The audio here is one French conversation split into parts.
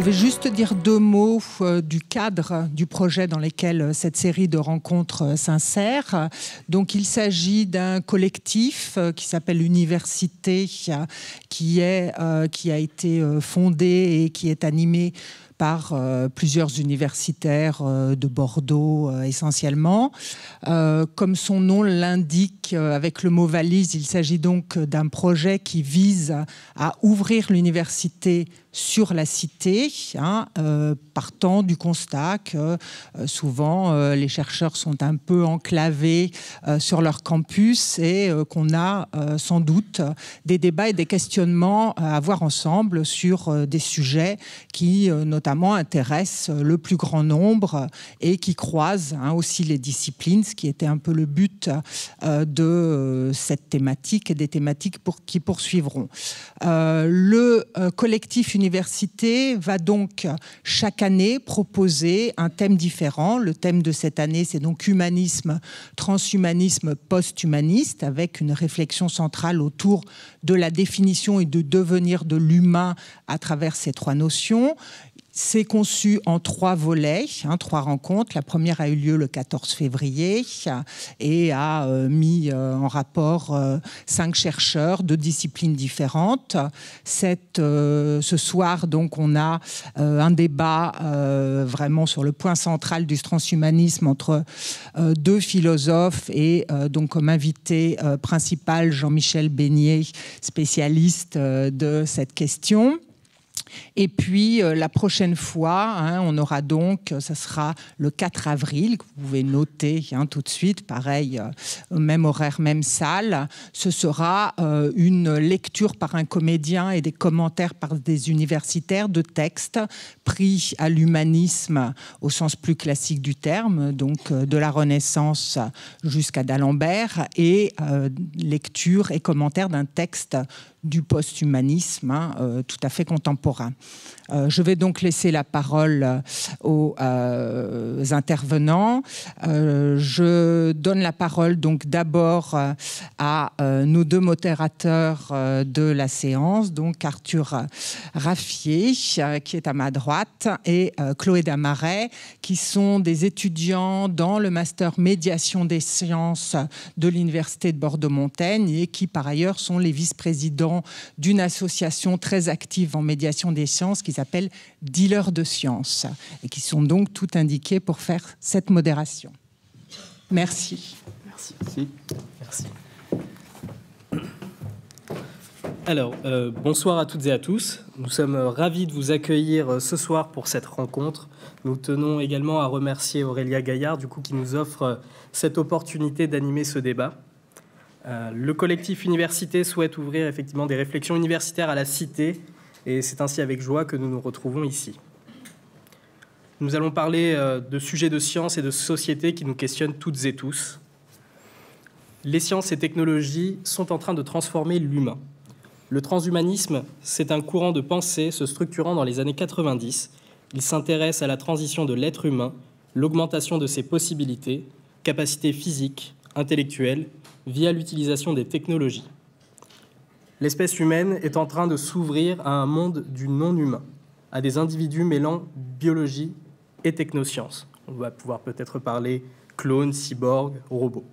Je vais juste dire deux mots euh, du cadre du projet dans lequel euh, cette série de rencontres euh, s'insère. Donc, il s'agit d'un collectif qui s'appelle Université, qui, a été fondé et qui est animé par plusieurs universitaires de Bordeaux essentiellement. comme son nom l'indique, avec le mot valise, il s'agit donc d'un projet qui vise à ouvrir l'université sur la cité, hein, euh, partant du constat que euh, souvent euh, les chercheurs sont un peu enclavés sur leur campus et qu'on a sans doute des débats et des questionnements à avoir ensemble sur des sujets qui notamment intéressent le plus grand nombre et qui croisent hein, aussi les disciplines, ce qui était un peu le but de cette thématique et des thématiques pour, qui poursuivront. le collectif université va donc chaque année proposer un thème différent. Le thème de cette année, c'est donc humanisme, transhumanisme, post-humaniste, avec une réflexion centrale autour de la définition et du devenir de l'humain à travers ces trois notions. C'est conçu en trois volets, hein, trois rencontres. La première a eu lieu le 14 février et a euh, mis euh, en rapport euh, cinq chercheurs de disciplines différentes. Ce soir, donc, on a un débat vraiment sur le point central du transhumanisme entre deux philosophes et donc comme invité principal Jean-Michel Beignet, spécialiste de cette question. Et puis euh, la prochaine fois, hein, on aura donc, ça sera le 4 avril, que vous pouvez noter hein, tout de suite, pareil, euh, même horaire, même salle. Ce sera euh, une lecture par un comédien et des commentaires par des universitaires de textes pris à l'humanisme au sens plus classique du terme, donc de la Renaissance jusqu'à d'Alembert, et lecture et commentaire d'un texte du post-humanisme hein, euh, tout à fait contemporain. Euh, je vais donc laisser la parole euh, aux intervenants. je donne la parole donc d'abord à nos deux modérateurs de la séance, donc Arthur Raffier, qui est à ma droite, et Chloé Damaret, qui sont des étudiants dans le master médiation des sciences de l'Université de Bordeaux-Montaigne et qui par ailleurs sont les vice-présidents d'une association très active en médiation des sciences qui s'appelle Dealers de sciences et qui sont donc tout indiqués pour faire cette modération. Merci. Merci. Merci. Alors, euh, bonsoir à toutes et à tous. Nous sommes ravis de vous accueillir euh, ce soir pour cette rencontre. Nous tenons également à remercier Aurélia Gaillard, du coup, qui nous offre euh, cette opportunité d'animer ce débat. Euh, le collectif Université souhaite ouvrir effectivement des réflexions universitaires à la cité et c'est ainsi avec joie que nous nous retrouvons ici. Nous allons parler euh, de sujets de science et de société qui nous questionnent toutes et tous. Les sciences et technologies sont en train de transformer l'humain. Le transhumanisme, c'est un courant de pensée se structurant dans les années 90. Il s'intéresse à la transition de l'être humain, l'augmentation de ses possibilités, capacités physiques, intellectuelles via l'utilisation des technologies. L'espèce humaine est en train de s'ouvrir à un monde du non-humain, à des individus mêlant biologie et technosciences. On va pouvoir peut-être parler clones, cyborgs, robots.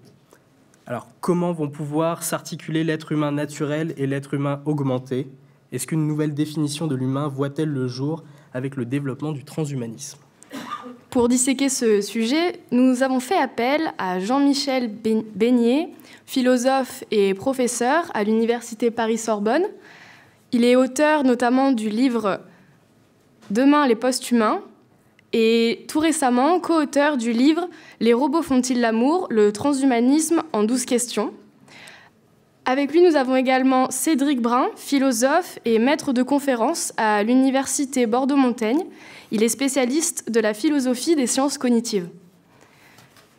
Alors, comment vont pouvoir s'articuler l'être humain naturel et l'être humain augmenté? Est-ce qu'une nouvelle définition de l'humain voit-elle le jour avec le développement du transhumanisme? Pour disséquer ce sujet, nous avons fait appel à Jean-Michel Beignet, philosophe et professeur à l'Université Paris-Sorbonne. Il est auteur notamment du livre Demain les post-humains et tout récemment co-auteur du livre Les robots font-ils l'amour Le transhumanisme en 12 questions. Avec lui, nous avons également Cédric Brun, philosophe et maître de conférence à l'Université Bordeaux-Montaigne. Il est spécialiste de la philosophie des sciences cognitives.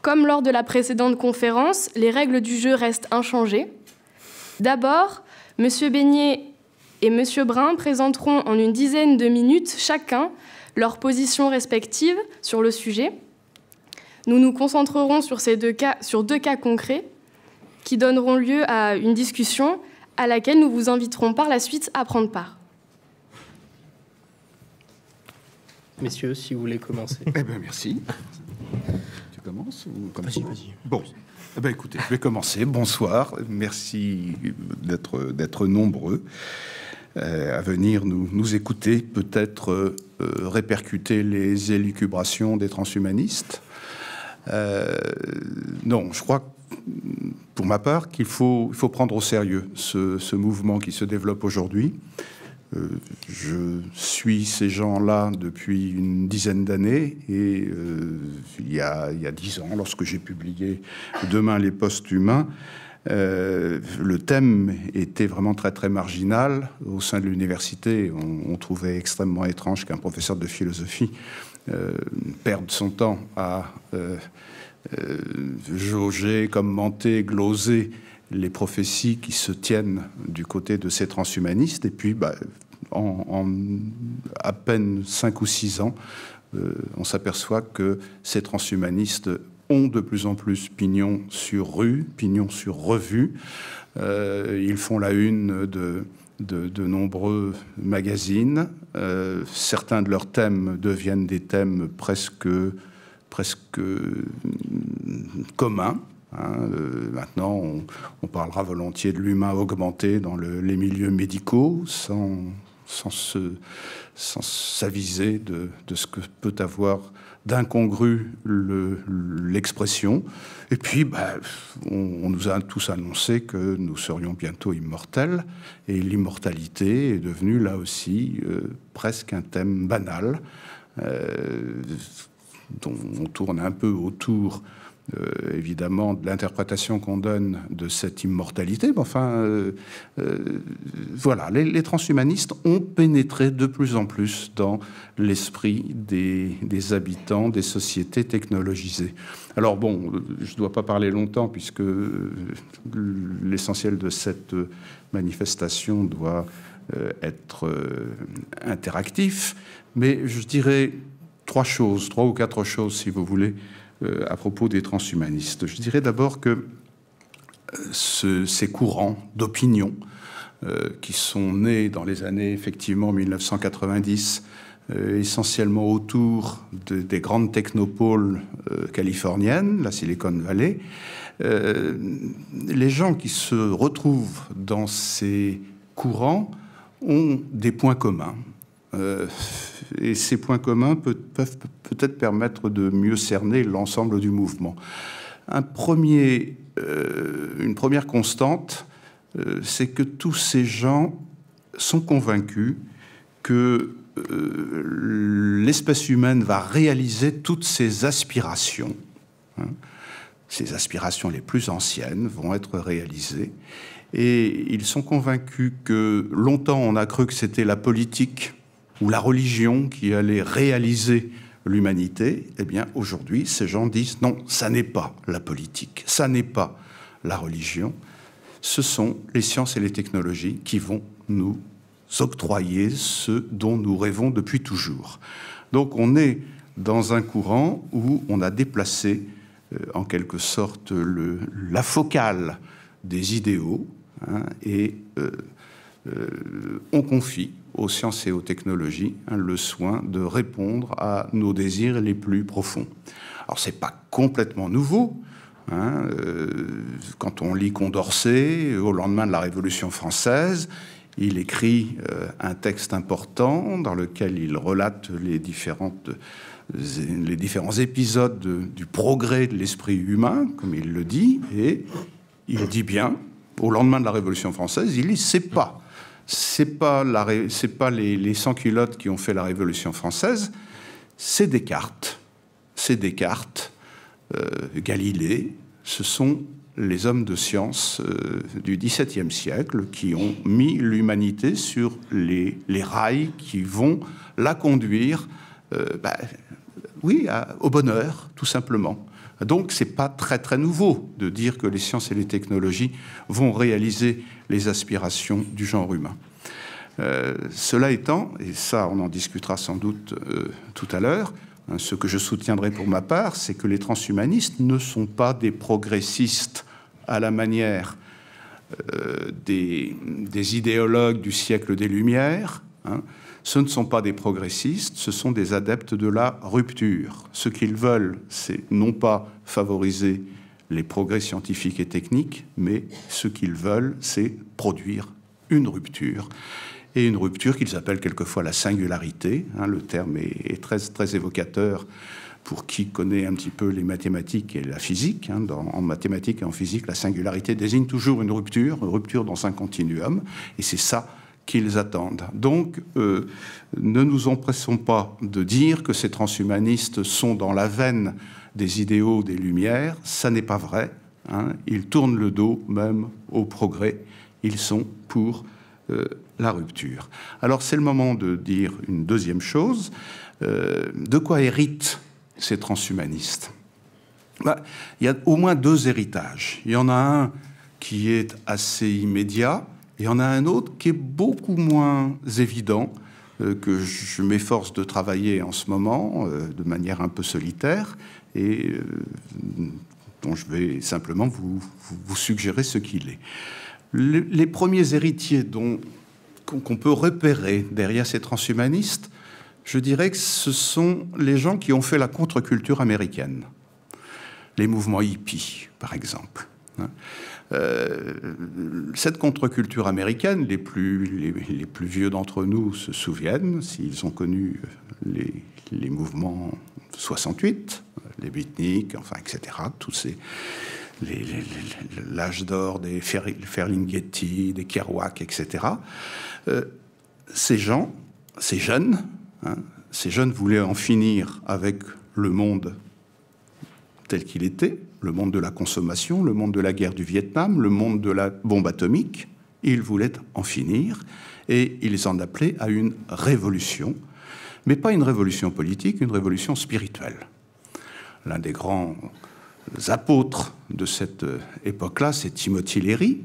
Comme lors de la précédente conférence, les règles du jeu restent inchangées. D'abord, M. Beignet et M. Brun présenteront en une dizaine de minutes chacun leurs positions respectives sur le sujet. Nous nous concentrerons sur, ces deux cas, sur deux cas concrets qui donneront lieu à une discussion à laquelle nous vous inviterons par la suite à prendre part. Messieurs, si vous voulez commencer. Eh bien, merci. Tu commences ou Vas-y, vas-y. Bon. Eh bien, écoutez, je vais commencer. Bonsoir. Merci d'être, d'être nombreux euh, à venir nous, nous écouter, peut-être euh, répercuter les élucubrations des transhumanistes. Euh, non, je crois, pour ma part, qu'il faut, il faut prendre au sérieux ce, ce mouvement qui se développe aujourd'hui. Euh, je suis ces gens-là depuis une dizaine d'années et euh, il, y a, dix ans, lorsque j'ai publié Demain les postes humains, euh, le thème était vraiment très très marginal. Au sein de l'université, on, on, trouvait extrêmement étrange qu'un professeur de philosophie perde son temps à jauger, commenter, gloser les prophéties qui se tiennent du côté de ces transhumanistes. Et puis, bah, en, à peine cinq ou six ans, euh, on s'aperçoit que ces transhumanistes ont de plus en plus pignon sur rue, pignon sur revue. Euh, ils font la une de, de, de nombreux magazines. Euh, certains de leurs thèmes deviennent des thèmes presque, presque communs. Hein, euh, maintenant, on, parlera volontiers de l'humain augmenté dans le, les milieux médicaux, sans, sans, se, sans s'aviser de, ce que peut avoir d'incongru l'expression. Et puis, bah, on, on, nous a tous annoncé que nous serions bientôt immortels, et l'immortalité est devenue là aussi euh, presque un thème banal, euh, dont on tourne un peu autour euh, évidemment de l'interprétation qu'on donne de cette immortalité. Mais enfin, euh, euh, voilà, les, transhumanistes ont pénétré de plus en plus dans l'esprit des, des, habitants des sociétés technologisées. Alors bon, je ne dois pas parler longtemps puisque l'essentiel de cette manifestation doit être interactif, mais je dirais trois choses, trois ou quatre choses si vous voulez à propos des transhumanistes. Je dirais d'abord que euh, ce, ces courants d'opinion euh, qui sont nés dans les années effectivement 1990, euh, essentiellement autour de, des grandes technopoles euh, californiennes, la Silicon Valley, euh, les gens qui se retrouvent dans ces courants ont des points communs. Euh, et ces points communs peuvent peut-être permettre de mieux cerner l'ensemble du mouvement. Euh, une première constante, euh, c'est que tous ces gens sont convaincus que l'espèce humaine va réaliser toutes ses aspirations. Hein, ces aspirations les plus anciennes vont être réalisées. Et ils sont convaincus que longtemps on a cru que c'était la politique ou la religion qui allait réaliser l'humanité, eh bien aujourd'hui, ces gens disent non, ça n'est pas la politique, ça n'est pas la religion, ce sont les sciences et les technologies qui vont nous octroyer ce dont nous rêvons depuis toujours. Donc on est dans un courant où on a déplacé euh, en quelque sorte la focale des idéaux hein, et euh, euh, on confie aux sciences et aux technologies hein, le soin de répondre à nos désirs les plus profonds. Alors c'est pas complètement nouveau. Hein, euh, quand on lit Condorcet au lendemain de la Révolution française, il écrit euh, un texte important dans lequel il relate les différentes les différents épisodes de, du progrès de l'esprit humain, comme il le dit, et il dit bien, au lendemain de la Révolution française, il dit c'est pas c'est pas pas les, les sans culottes qui ont fait la Révolution française, c'est Descartes, c'est Descartes, euh, Galilée, ce sont les hommes de science euh, du XVIIe siècle qui ont mis l'humanité sur les, rails qui vont la conduire, euh, bah, oui, au bonheur, tout simplement. Donc, c'est pas très très nouveau de dire que les sciences et les technologies vont réaliser les aspirations du genre humain. Euh, cela étant, et ça on en discutera sans doute euh, tout à l'heure, hein, ce que je soutiendrai pour ma part, c'est que les transhumanistes ne sont pas des progressistes à la manière euh, des, idéologues du siècle des Lumières. Hein. Ce ne sont pas des progressistes, ce sont des adeptes de la rupture. Ce qu'ils veulent, c'est non pas favoriser les progrès scientifiques et techniques, mais ce qu'ils veulent, c'est produire une rupture. Et une rupture qu'ils appellent quelquefois la singularité. Hein, le terme est, très, très évocateur pour qui connaît un petit peu les mathématiques et la physique. Hein. en mathématiques et en physique, la singularité désigne toujours une rupture, une rupture dans un continuum. Et c'est ça qu'ils attendent. Donc, euh, ne nous empressons pas de dire que ces transhumanistes sont dans la veine des idéaux des Lumières. Ça n'est pas vrai. Hein. Ils tournent le dos même au progrès. Ils sont pour euh, la rupture. Alors, c'est le moment de dire une deuxième chose. Euh, de quoi héritent ces transhumanistes? Bah, Il y a au moins deux héritages. Il y en a un qui est assez immédiat, il y en a un autre qui est beaucoup moins évident, euh, que je m'efforce de travailler en ce moment euh, de manière un peu solitaire et euh, dont je vais simplement vous, vous, suggérer ce qu'il est. Les, premiers héritiers qu'on peut repérer derrière ces transhumanistes, je dirais que ce sont les gens qui ont fait la contre-culture américaine. Les mouvements hippies, par exemple. Euh, cette contre-culture américaine, les plus, les, plus vieux d'entre nous se souviennent, s'ils ont connu les, les mouvements 68, les beatniks, enfin, etc., tous ces, l'âge d'or des Ferlinghetti, des Kerouac, etc. Euh, ces gens, ces jeunes, hein, ces jeunes voulaient en finir avec le monde tel qu'il était, le monde de la consommation, le monde de la guerre du Vietnam, le monde de la bombe atomique. Ils voulaient en finir et ils en appelaient à une révolution, mais pas une révolution politique, une révolution spirituelle. L'un des grands apôtres de cette époque-là, c'est Timothy Leary,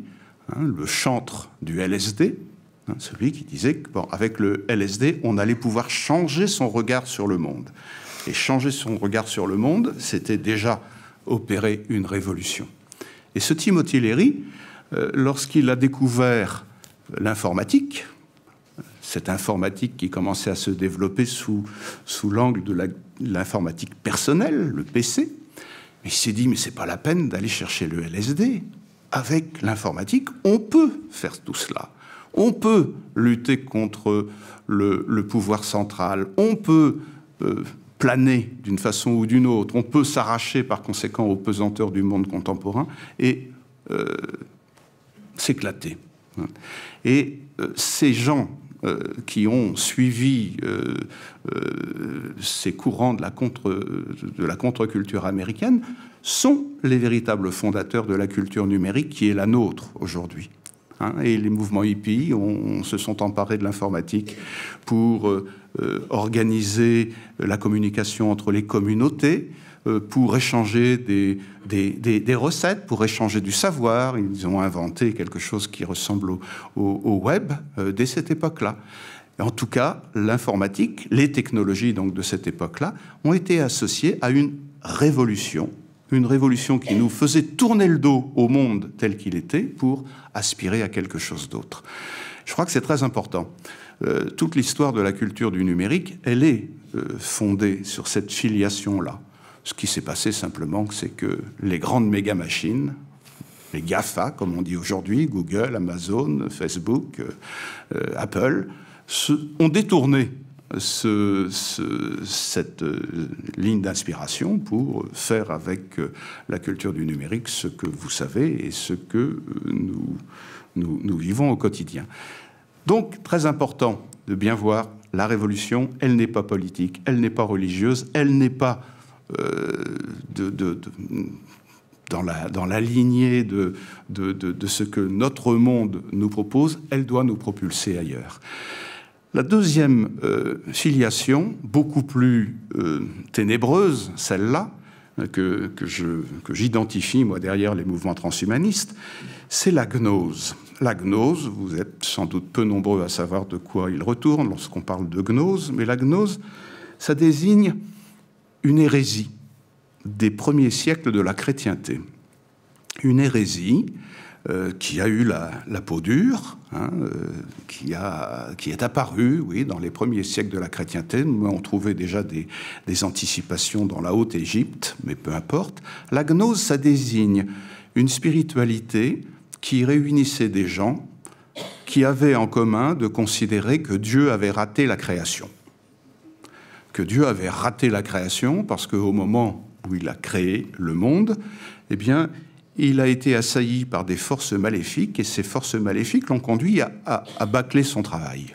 hein, le chantre du LSD, hein, celui qui disait qu'avec le LSD, on allait pouvoir changer son regard sur le monde. Et changer son regard sur le monde, c'était déjà opérer une révolution. Et ce Timothy Leary, euh, lorsqu'il a découvert l'informatique, cette informatique qui commençait à se développer sous, sous l'angle de l'informatique personnelle, le PC, il s'est dit, mais c'est pas la peine d'aller chercher le LSD. Avec l'informatique, on peut faire tout cela. On peut lutter contre le, pouvoir central. On peut euh, planer d'une façon ou d'une autre. On peut s'arracher par conséquent aux pesanteurs du monde contemporain et euh, s'éclater. Et euh, ces gens euh, qui ont suivi ces courants de la, contre-culture américaine sont les véritables fondateurs de la culture numérique qui est la nôtre aujourd'hui. Hein. et les mouvements hippies on, se sont emparés de l'informatique pour organiser la communication entre les communautés, euh, pour échanger des, des, recettes, pour échanger du savoir. Ils ont inventé quelque chose qui ressemble au, web euh, dès cette époque-là. En tout cas, l'informatique, les technologies donc de cette époque-là, ont été associées à une révolution, une révolution qui nous faisait tourner le dos au monde tel qu'il était pour aspirer à quelque chose d'autre. Je crois que c'est très important. Euh, toute l'histoire de la culture du numérique, elle est euh, fondée sur cette filiation-là. Ce qui s'est passé simplement, c'est que les grandes méga-machines, les GAFA, comme on dit aujourd'hui, Google, Amazon, Facebook, euh, Apple, ont détourné cette ligne d'inspiration pour faire avec la culture du numérique ce que vous savez et ce que nous, nous vivons au quotidien. Donc, très important de bien voir, la révolution, elle n'est pas politique, elle n'est pas religieuse, elle n'est pas euh, dans, la, lignée de, ce que notre monde nous propose, elle doit nous propulser ailleurs. La deuxième euh, filiation, beaucoup plus euh, ténébreuse, celle-là, que, que j'identifie, moi, derrière les mouvements transhumanistes, c'est la gnose. La gnose, vous êtes sans doute peu nombreux à savoir de quoi il retourne lorsqu'on parle de gnose, mais la gnose, ça désigne une hérésie des premiers siècles de la chrétienté. Une hérésie euh, qui a eu la, peau dure, hein, euh, qui, a, qui est apparu, oui, dans les premiers siècles de la chrétienté. On trouvait déjà des, des anticipations dans la Haute Égypte, mais peu importe. La gnose, ça désigne une spiritualité qui réunissait des gens qui avaient en commun de considérer que Dieu avait raté la création. Que Dieu avait raté la création parce qu'au moment où il a créé le monde, eh bien, il a été assailli par des forces maléfiques et ces forces maléfiques l'ont conduit à, bâcler son travail.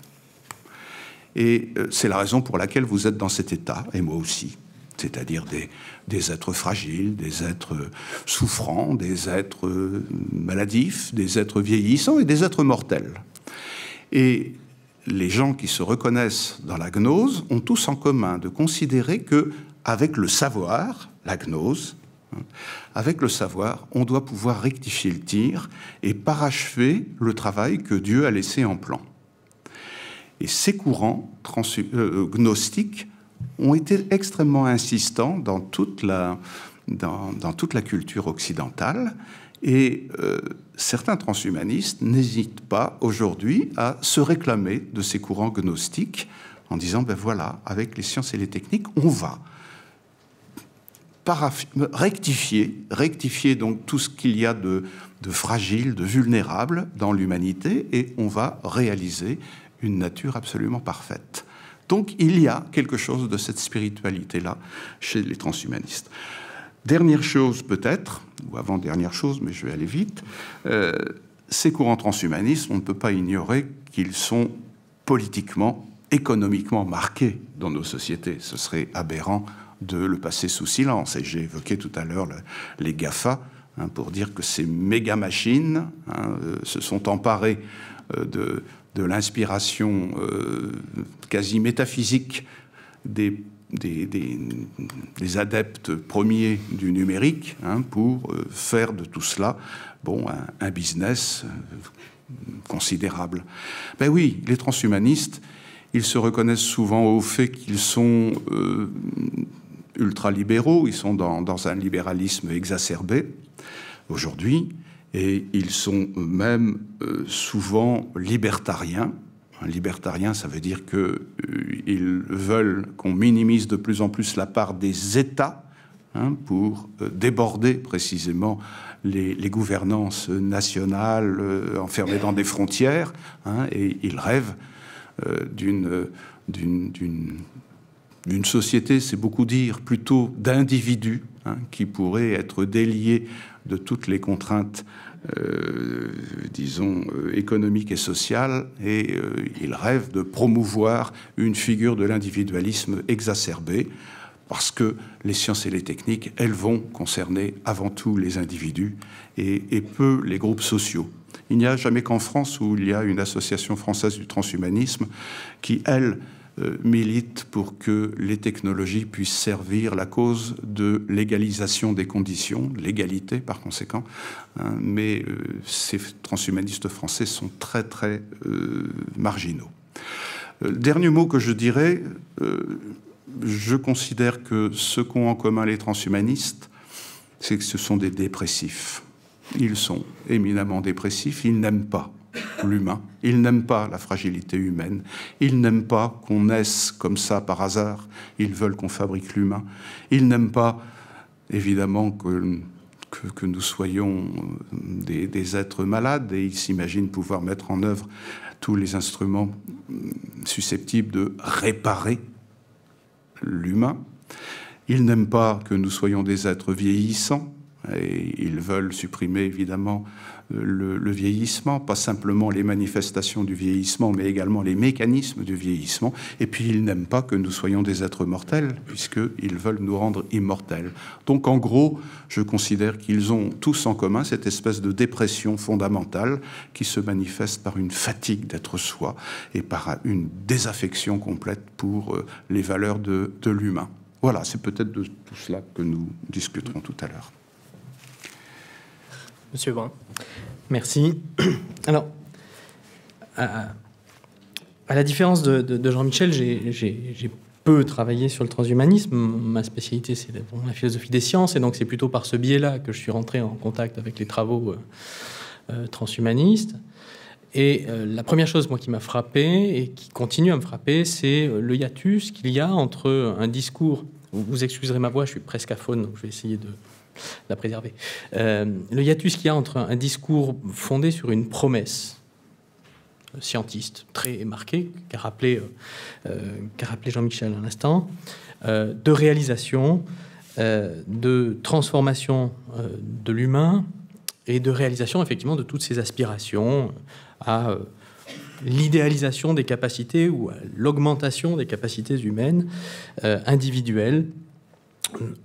Et euh, c'est la raison pour laquelle vous êtes dans cet état, et moi aussi, c'est-à-dire des, êtres fragiles, des êtres souffrants, des êtres euh, maladifs, des êtres vieillissants et des êtres mortels. Et les gens qui se reconnaissent dans la gnose ont tous en commun de considérer que, avec le savoir, la gnose, avec le savoir, on doit pouvoir rectifier le tir et parachever le travail que Dieu a laissé en plan. Et ces courants euh, euh, gnostiques ont été extrêmement insistants dans toute la, dans, toute la culture occidentale. Et euh, certains transhumanistes n'hésitent pas aujourd'hui à se réclamer de ces courants gnostiques en disant, ben voilà, avec les sciences et les techniques, on va rectifier, rectifier donc tout ce qu'il y a de, de fragile, de vulnérable dans l'humanité, et on va réaliser une nature absolument parfaite. Donc il y a quelque chose de cette spiritualité-là chez les transhumanistes. Dernière chose peut-être, ou avant-dernière chose, mais je vais aller vite, euh, ces courants transhumanistes, on ne peut pas ignorer qu'ils sont politiquement, économiquement marqués dans nos sociétés. Ce serait aberrant de le passer sous silence. Et j'ai évoqué tout à l'heure les GAFA, hein, pour dire que ces méga machines hein, euh, se sont emparées euh, de, de l'inspiration euh, quasi métaphysique des, adeptes premiers du numérique hein, pour faire de tout cela bon, un, business considérable. Ben oui, les transhumanistes, ils se reconnaissent souvent au fait qu'ils sont ultralibéraux, ils sont dans, un libéralisme exacerbé aujourd'hui, et ils sont même euh, souvent libertariens. Un libertarien, ça veut dire qu'ils euh, veulent qu'on minimise de plus en plus la part des États hein, pour euh, déborder précisément les, gouvernances nationales enfermées dans des frontières, hein, et ils rêvent d'une société, c'est beaucoup dire, plutôt d'individus hein, qui pourraient être déliés de toutes les contraintes, euh, disons, euh, économiques et sociales, et euh, il rêve de promouvoir une figure de l'individualisme exacerbé, parce que les sciences et les techniques, elles vont concerner avant tout les individus et, peu les groupes sociaux. Il n'y a jamais qu'en France où il y a une association française du transhumanisme qui, elle, milite pour que les technologies puissent servir la cause de l'égalisation des conditions, l'égalité par conséquent. Hein, mais euh, ces transhumanistes français sont très très euh, marginaux. dernier mot que je dirais, je considère que ce qu'ont en commun les transhumanistes, c'est que ce sont des dépressifs. Ils sont éminemment dépressifs, ils n'aiment pas l'humain. Ils n'aiment pas la fragilité humaine. Ils n'aiment pas qu'on naisse comme ça par hasard. Ils veulent qu'on fabrique l'humain. Ils n'aiment pas, évidemment, que, que, nous soyons des, des, êtres malades et ils s'imaginent pouvoir mettre en œuvre tous les instruments susceptibles de réparer l'humain. Ils n'aiment pas que nous soyons des êtres vieillissants et ils veulent supprimer évidemment le, vieillissement, pas simplement les manifestations du vieillissement, mais également les mécanismes du vieillissement. Et puis ils n'aiment pas que nous soyons des êtres mortels, puisqu'ils veulent nous rendre immortels. Donc en gros, je considère qu'ils ont tous en commun cette espèce de dépression fondamentale qui se manifeste par une fatigue d'être soi et par une désaffection complète pour euh, les valeurs de, de l'humain. Voilà, c'est peut-être de tout cela que nous discuterons tout à l'heure. Monsieur Brun. Merci. Alors, à, la différence de, Jean-Michel, j'ai peu travaillé sur le transhumanisme. Ma spécialité, c'est la philosophie des sciences, et donc c'est plutôt par ce biais-là que je suis rentré en contact avec les travaux transhumaniste. Et la première chose, moi, qui m'a frappé et qui continue à me frapper, c'est le hiatus qu'il y a entre un discours. Vous excuserez ma voix, je suis presque à faune, donc je vais essayer de la préserver. le hiatus qu'il y a entre un discours fondé sur une promesse scientiste très marqué, qu'a rappelé, rappelé Jean-Michel à l'instant, euh, de réalisation, euh, de transformation euh, de l'humain et de réalisation effectivement de toutes ces aspirations à l'idéalisation des capacités ou l'augmentation des capacités humaines individuelles,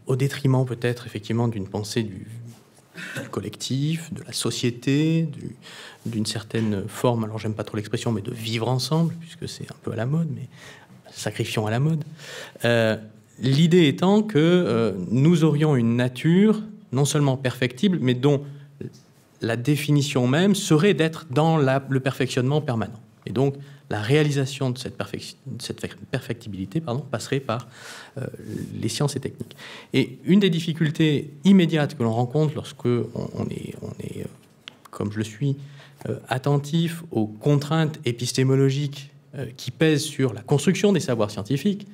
au détriment peut-être effectivement d'une pensée du, collectif, de la société, d'une certaine forme, alors j'aime pas trop l'expression, mais de vivre ensemble, puisque c'est un peu à la mode, mais sacrifions à la mode. Euh, l'idée étant que euh, nous aurions une nature non seulement perfectible, mais dont la définition même serait d'être dans le perfectionnement permanent. Et donc, la réalisation de cette, perfectibilité pardon, passerait par euh, les sciences et techniques. Et une des difficultés immédiates que l'on rencontre lorsque on, est, on est comme je le suis, attentif aux contraintes épistémologiques euh, qui pèse sur la construction des savoirs scientifiques,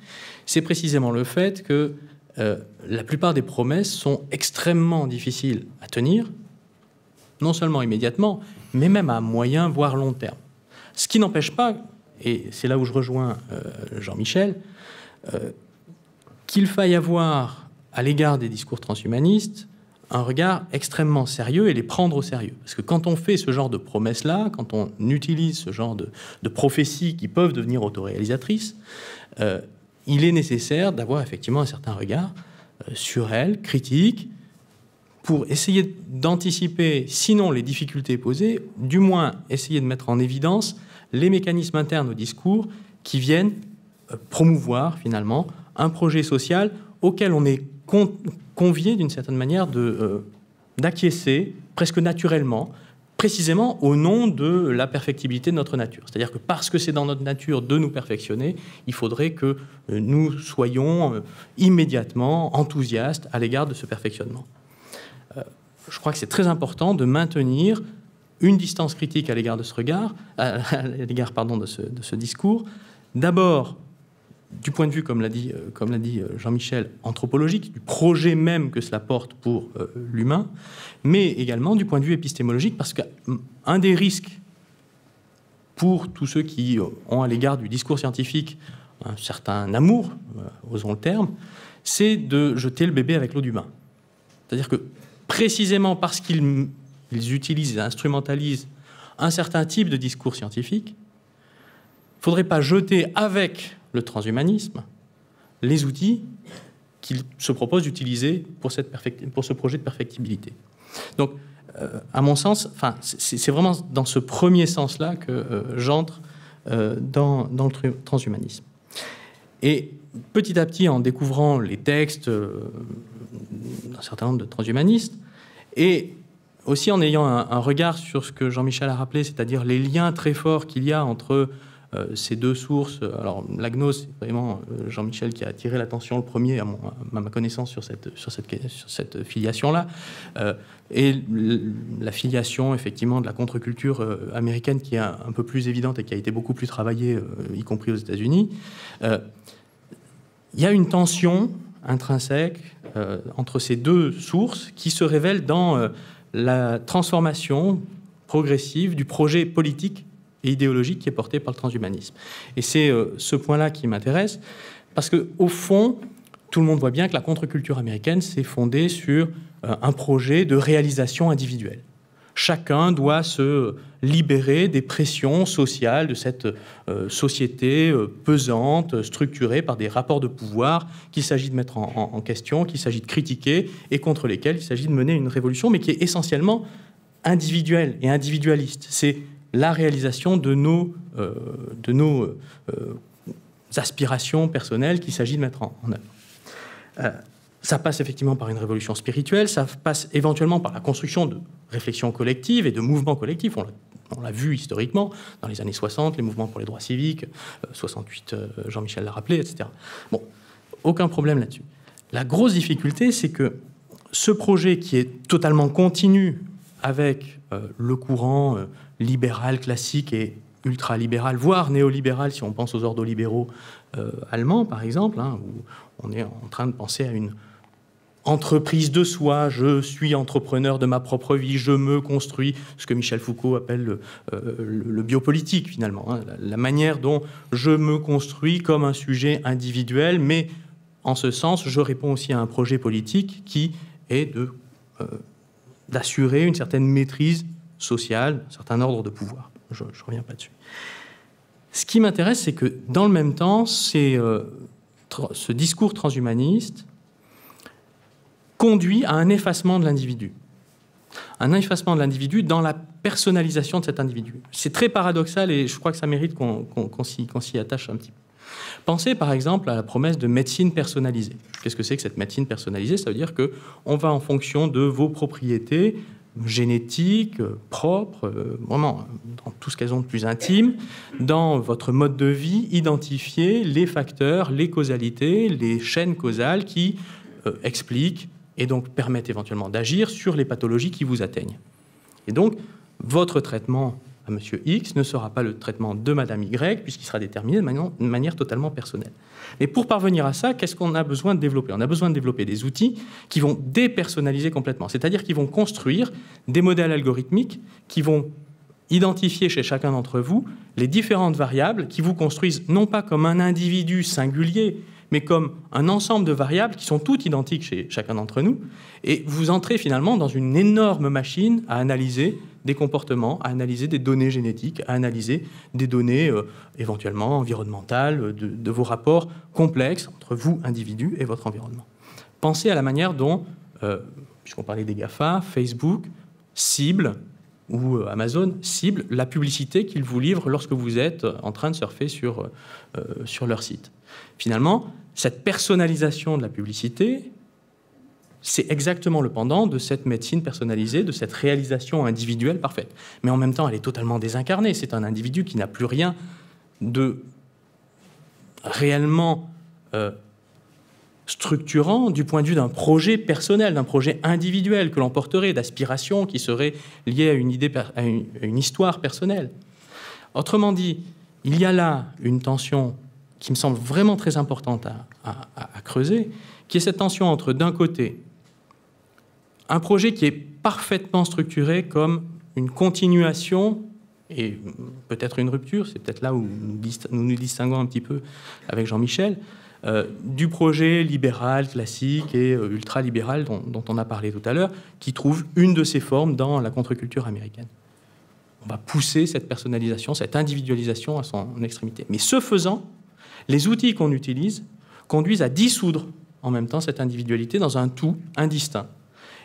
c'est précisément le fait que euh, la plupart des promesses sont extrêmement difficiles à tenir, non seulement immédiatement, mais même à moyen, voire long terme. Ce qui n'empêche pas, et c'est là où je rejoins euh, Jean-Michel, qu'il faille avoir à l'égard des discours transhumanistes un regard extrêmement sérieux et les prendre au sérieux. Parce que quand on fait ce genre de promesses-là, quand on utilise ce genre de, prophéties qui peuvent devenir autoréalisatrices, euh, il est nécessaire d'avoir effectivement un certain regard euh, sur elles, critique, pour essayer d'anticiper, sinon les difficultés posées, du moins essayer de mettre en évidence les mécanismes internes au discours qui viennent euh, promouvoir finalement un projet social auquel on est convié d'une certaine manière euh, d'acquiescer presque naturellement, précisément au nom de la perfectibilité de notre nature. C'est-à-dire que parce que c'est dans notre nature de nous perfectionner, il faudrait que euh, nous soyons immédiatement enthousiastes à l'égard de ce perfectionnement. Je crois que c'est très important de maintenir une distance critique à l'égard de ce regard, à l'égard pardon de ce, discours. D'abord du point de vue, comme l'a dit, euh, euh, Jean-Michel, anthropologique, du projet même que cela porte pour euh, l'humain, mais également du point de vue épistémologique, parce qu'un des risques pour tous ceux qui ont à l'égard du discours scientifique un certain amour, osons le terme, c'est de jeter le bébé avec l'eau du bain. C'est-à-dire que précisément parce qu'ils utilisent et instrumentalisent un certain type de discours scientifique, il ne faudrait pas jeter avec le transhumanisme, les outils qu'il se propose d'utiliser pour, pour, ce projet de perfectibilité. Donc, euh, à mon sens, c'est vraiment dans ce premier sens-là que euh, j'entre euh, dans, dans, le transhumanisme. Et petit à petit, en découvrant les textes d'un certain nombre de transhumanistes, et aussi en ayant un, regard sur ce que Jean-Michel a rappelé, c'est-à-dire les liens très forts qu'il y a entre euh, ces deux sources, alors l'agnos, c'est vraiment euh, Jean-Michel qui a attiré l'attention le premier, à, ma connaissance, sur cette, filiation-là, euh, et la filiation, effectivement, de la contre-culture américaine qui est un, peu plus évidente et qui a été beaucoup plus travaillée, y compris aux États-Unis. Il y a une tension intrinsèque entre ces deux sources qui se révèle dans la transformation progressive du projet politique et idéologique qui est portée par le transhumanisme. Et c'est euh, ce point-là qui m'intéresse, parce que au fond, tout le monde voit bien que la contre-culture américaine s'est fondée sur euh, un projet de réalisation individuelle. Chacun doit se libérer des pressions sociales de cette euh, société pesante, structurée par des rapports de pouvoir qu'il s'agit de mettre en, question, qu'il s'agit de critiquer et contre lesquels il s'agit de mener une révolution, mais qui est essentiellement individuelle et individualiste. C'est la réalisation de nos, euh, de nos euh, aspirations personnelles qu'il s'agit de mettre en, œuvre. Euh, ça passe effectivement par une révolution spirituelle, ça passe éventuellement par la construction de réflexions collectives et de mouvements collectifs. On l'a vu historiquement dans les années 60, les mouvements pour les droits civiques, 68, Jean-Michel l'a rappelé, etc. Bon, aucun problème là-dessus. La grosse difficulté, c'est que ce projet qui est totalement continu avec le courant libéral classique et ultralibéral, voire néolibéral, si on pense aux ordolibéraux allemands, par exemple, hein, où on est en train de penser à une entreprise de soi, je suis entrepreneur de ma propre vie, je me construis, ce que Michel Foucault appelle le, euh, biopolitique finalement, hein, la, manière dont je me construis comme un sujet individuel, mais en ce sens, je réponds aussi à un projet politique qui est euh, d'assurer une certaine maîtrise sociale, un certain ordre de pouvoir. Je ne reviens pas dessus. Ce qui m'intéresse, c'est que dans le même temps, euh, ce discours transhumaniste conduit à un effacement de l'individu. Un effacement de l'individu dans la personnalisation de cet individu. C'est très paradoxal et je crois que ça mérite qu'on s'y attache un petit peu. Pensez par exemple à la promesse de médecine personnalisée. Qu'est-ce que c'est que cette médecine personnalisée? Ça veut dire que on va en fonction de vos propriétés génétiques, propres, euh, vraiment dans tout ce qu'elles ont de plus intime, dans votre mode de vie, identifier les facteurs, les causalités, les chaînes causales qui euh, expliquent et donc permettent éventuellement d'agir sur les pathologies qui vous atteignent. Et donc, votre traitement Monsieur X ne sera pas le traitement de Madame Y, puisqu'il sera déterminé de manière, de manière totalement personnelle. Mais pour parvenir à ça, qu'est-ce qu'on a besoin de développer? On a besoin de développer des outils qui vont dépersonnaliser complètement, c'est-à-dire qui vont construire des modèles algorithmiques qui vont identifier chez chacun d'entre vous les différentes variables qui vous construisent non pas comme un individu singulier, mais comme un ensemble de variables qui sont toutes identiques chez chacun d'entre nous. Et vous entrez finalement dans une énorme machine à analyser des comportements, à analyser des données génétiques, à analyser des données euh, éventuellement environnementales, de, vos rapports complexes entre vous, individu, et votre environnement. Pensez à la manière dont, euh, puisqu'on parlait des GAFA, Facebook cible ou euh, Amazon cible la publicité qu'ils vous livrent lorsque vous êtes en train de surfer sur, sur leur site. Finalement, cette personnalisation de la publicité, c'est exactement le pendant de cette médecine personnalisée, de cette réalisation individuelle parfaite. Mais en même temps, elle est totalement désincarnée. C'est un individu qui n'a plus rien de réellement euh, structurant du point de vue d'un projet personnel, d'un projet individuel que l'on porterait, d'aspiration qui serait liée à une, idée, à une histoire personnelle. Autrement dit, il y a là une tension qui me semble vraiment très importante à, creuser, qui est cette tension entre, d'un côté, un projet qui est parfaitement structuré comme une continuation et peut-être une rupture, c'est peut-être là où nous nous distinguons un petit peu avec Jean-Michel, euh, du projet libéral, classique et euh, ultralibéral dont, dont on a parlé tout à l'heure, qui trouve une de ses formes dans la contre-culture américaine. On va pousser cette personnalisation, cette individualisation à son extrémité. Mais ce faisant, les outils qu'on utilise conduisent à dissoudre en même temps cette individualité dans un tout indistinct.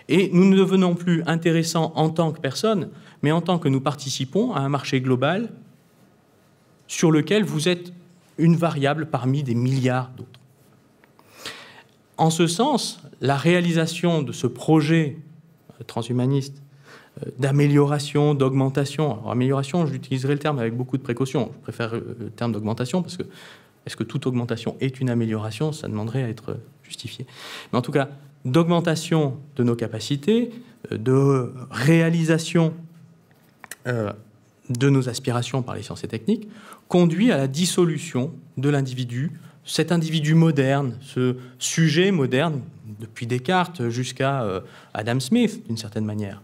Et nous ne devenons plus intéressants en tant que personne, mais en tant que nous participons à un marché global sur lequel vous êtes une variable parmi des milliards d'autres. En ce sens, la réalisation de ce projet euh, transhumaniste euh, d'amélioration, d'augmentation. Alors, amélioration, j'utiliserai le terme avec beaucoup de précaution. Je préfère euh, le terme d'augmentation parce que est-ce que toute augmentation est une amélioration? Ça demanderait à être justifié. Mais en tout cas, d'augmentation de nos capacités, euh, de réalisation euh, de nos aspirations par les sciences et techniques, conduit à la dissolution de l'individu, cet individu moderne, ce sujet moderne, depuis Descartes jusqu'à euh, Adam Smith, d'une certaine manière,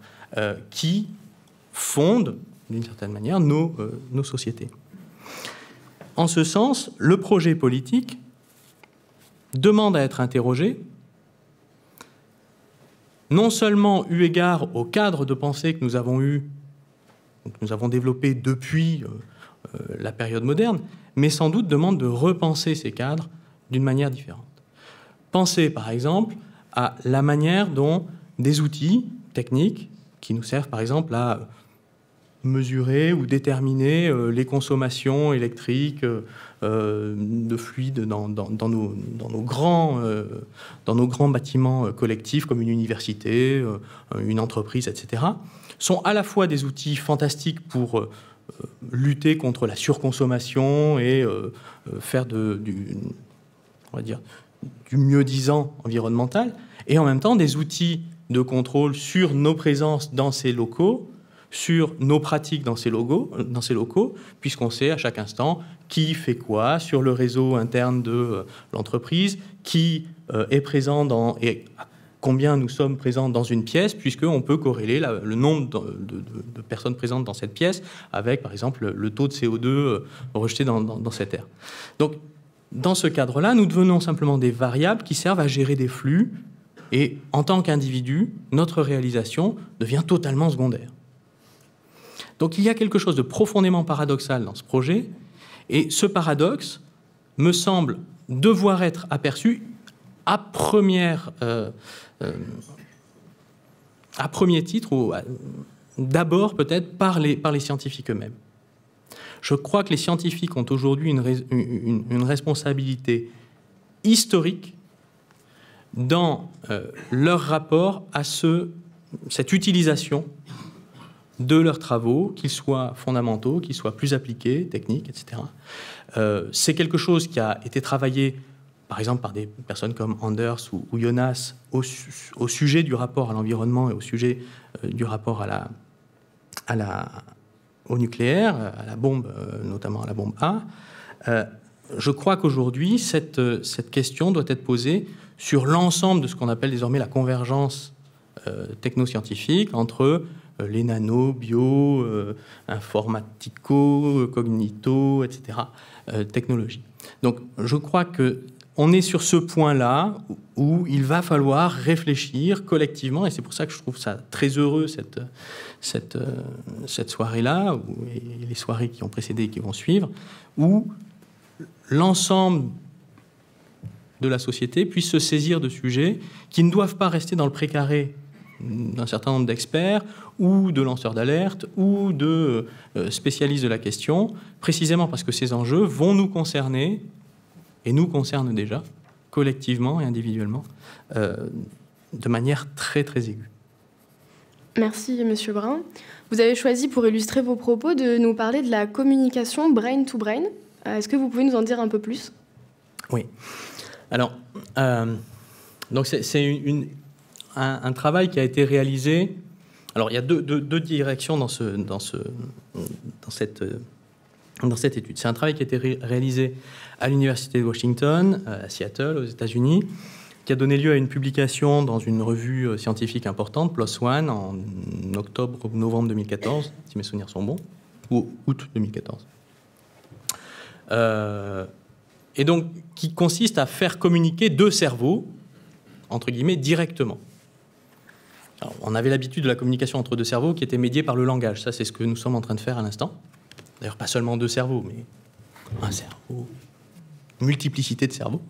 qui fonde, d'une certaine manière, nos, nos sociétés. En ce sens, le projet politique demande à être interrogé, non seulement eu égard au cadre de pensée que nous avons eu, que nous avons développé depuis euh, euh, la période moderne, mais sans doute demande de repenser ces cadres d'une manière différente. Pensez par exemple à la manière dont des outils techniques qui nous servent par exemple à mesurer ou déterminer euh, les consommations électriques euh, euh, de fluides dans, nos, grands, bâtiments collectifs comme une université, une entreprise, etc., sont à la fois des outils fantastiques pour lutter contre la surconsommation et faire du mieux-disant environnemental, et en même temps des outils de contrôle sur nos présences dans ces locaux, sur nos pratiques dans ces, locaux, puisqu'on sait à chaque instant qui fait quoi sur le réseau interne de euh, l'entreprise, qui euh, est présent dans, et combien nous sommes présents dans une pièce, puisqu'on peut corréler le nombre de, personnes présentes dans cette pièce avec, par exemple, le taux de CO2 euh, rejeté dans, dans cette air. Donc, dans ce cadre-là, nous devenons simplement des variables qui servent à gérer des flux, et en tant qu'individu, notre réalisation devient totalement secondaire. Donc il y a quelque chose de profondément paradoxal dans ce projet, et ce paradoxe me semble devoir être aperçu à, première, euh, euh, à premier titre, ou d'abord peut-être par les, par les scientifiques eux-mêmes. Je crois que les scientifiques ont aujourd'hui une, une, responsabilité historique dans euh, leur rapport à ce, cette utilisation de leurs travaux, qu'ils soient fondamentaux, qu'ils soient plus appliqués, techniques, etc. Euh, c'est quelque chose qui a été travaillé, par exemple, par des personnes comme Anders ou, Jonas au, sujet du rapport à l'environnement et au sujet euh, du rapport à la, au nucléaire, à la bombe, euh, notamment à la bombe A. je crois qu'aujourd'hui, cette, cette question doit être posée sur l'ensemble de ce qu'on appelle désormais la convergence technoscientifique entre les nano, bio, euh, informatico, cognito, etc., euh, technologie. Donc je crois que on est sur ce point-là où il va falloir réfléchir collectivement, et c'est pour ça que je trouve ça très heureux, cette, cette, cette soirée-là, et les soirées qui ont précédé et qui vont suivre, où l'ensemble de la société puisse se saisir de sujets qui ne doivent pas rester dans le précaré d'un certain nombre d'experts ou de lanceurs d'alerte ou de euh, spécialistes de la question, précisément parce que ces enjeux vont nous concerner et nous concernent déjà, collectivement et individuellement, euh, de manière très très aiguë. Merci Monsieur Brun. Vous avez choisi pour illustrer vos propos de nous parler de la communication brain to brain. Euh, est-ce que vous pouvez nous en dire un peu plus? Oui. Alors, donc c'est une, un, travail qui a été réalisé. Alors, il y a deux, directions dans, ce, dans, ce, dans, cette, étude. C'est un travail qui a été réalisé à l'Université de Washington, à Seattle, aux États-Unis, qui a donné lieu à une publication dans une revue euh, scientifique importante, PLOS ONE, en octobre ou novembre 2014, si mes souvenirs sont bons, ou août 2014. Euh, et donc, qui consiste à faire communiquer deux cerveaux, entre guillemets, directement on avait l'habitude de la communication entre deux cerveaux qui était médiée par le langage. Ça, c'est ce que nous sommes en train de faire à l'instant. D'ailleurs, pas seulement deux cerveaux, mais un cerveau, multiplicité de cerveaux.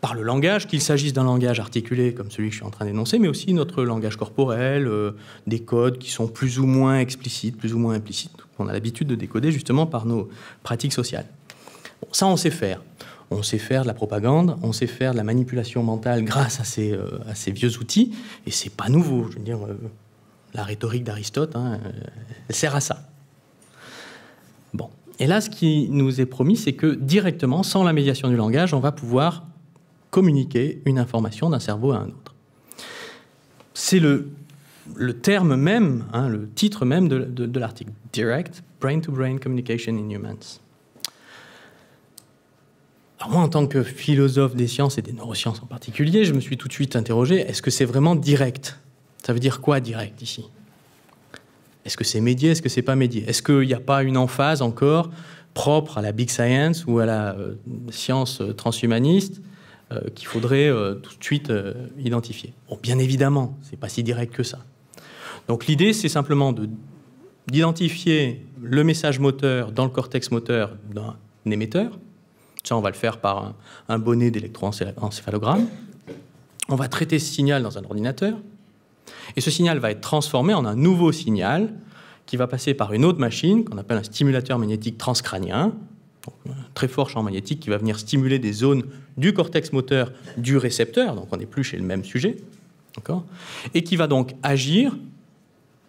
Par le langage, qu'il s'agisse d'un langage articulé comme celui que je suis en train d'énoncer, mais aussi notre langage corporel, euh, des codes qui sont plus ou moins explicites, plus ou moins implicites, qu'on a l'habitude de décoder justement par nos pratiques sociales. ça, on sait faire. On sait faire de la propagande, on sait faire de la manipulation mentale grâce à ces, euh, vieux outils, et c'est pas nouveau. Euh, la rhétorique d'Aristote, hein, euh, sert à ça. Bon. Et là, ce qui nous est promis, c'est que directement, sans la médiation du langage, on va pouvoir communiquer une information d'un cerveau à un autre. C'est le, terme même, hein, le titre même de l'article, Direct Brain-to-Brain Communication in Humans moi, en tant que philosophe des sciences et des neurosciences en particulier, je me suis tout de suite interrogé est-ce que c'est vraiment direct? Ça veut dire quoi direct ici? Est-ce que c'est médié Est-ce que c'est pas médié? Est-ce qu'il n'y a pas une emphase encore propre à la big science ou à la euh, science euh, transhumaniste euh, qu'il faudrait tout de suite identifier? Bon, bien évidemment, c'est pas si direct que ça. Donc l'idée, c'est simplement d'identifier le message moteur dans le cortex moteur d'un émetteur ça, on va le faire par un, bonnet d'électroencéphalogramme. On va traiter ce signal dans un ordinateur. Et ce signal va être transformé en un nouveau signal qui va passer par une autre machine qu'on appelle un stimulateur magnétique transcranien, un très fort champ magnétique qui va venir stimuler des zones du cortex moteur du récepteur, donc on n'est plus chez le même sujet, et qui va donc agir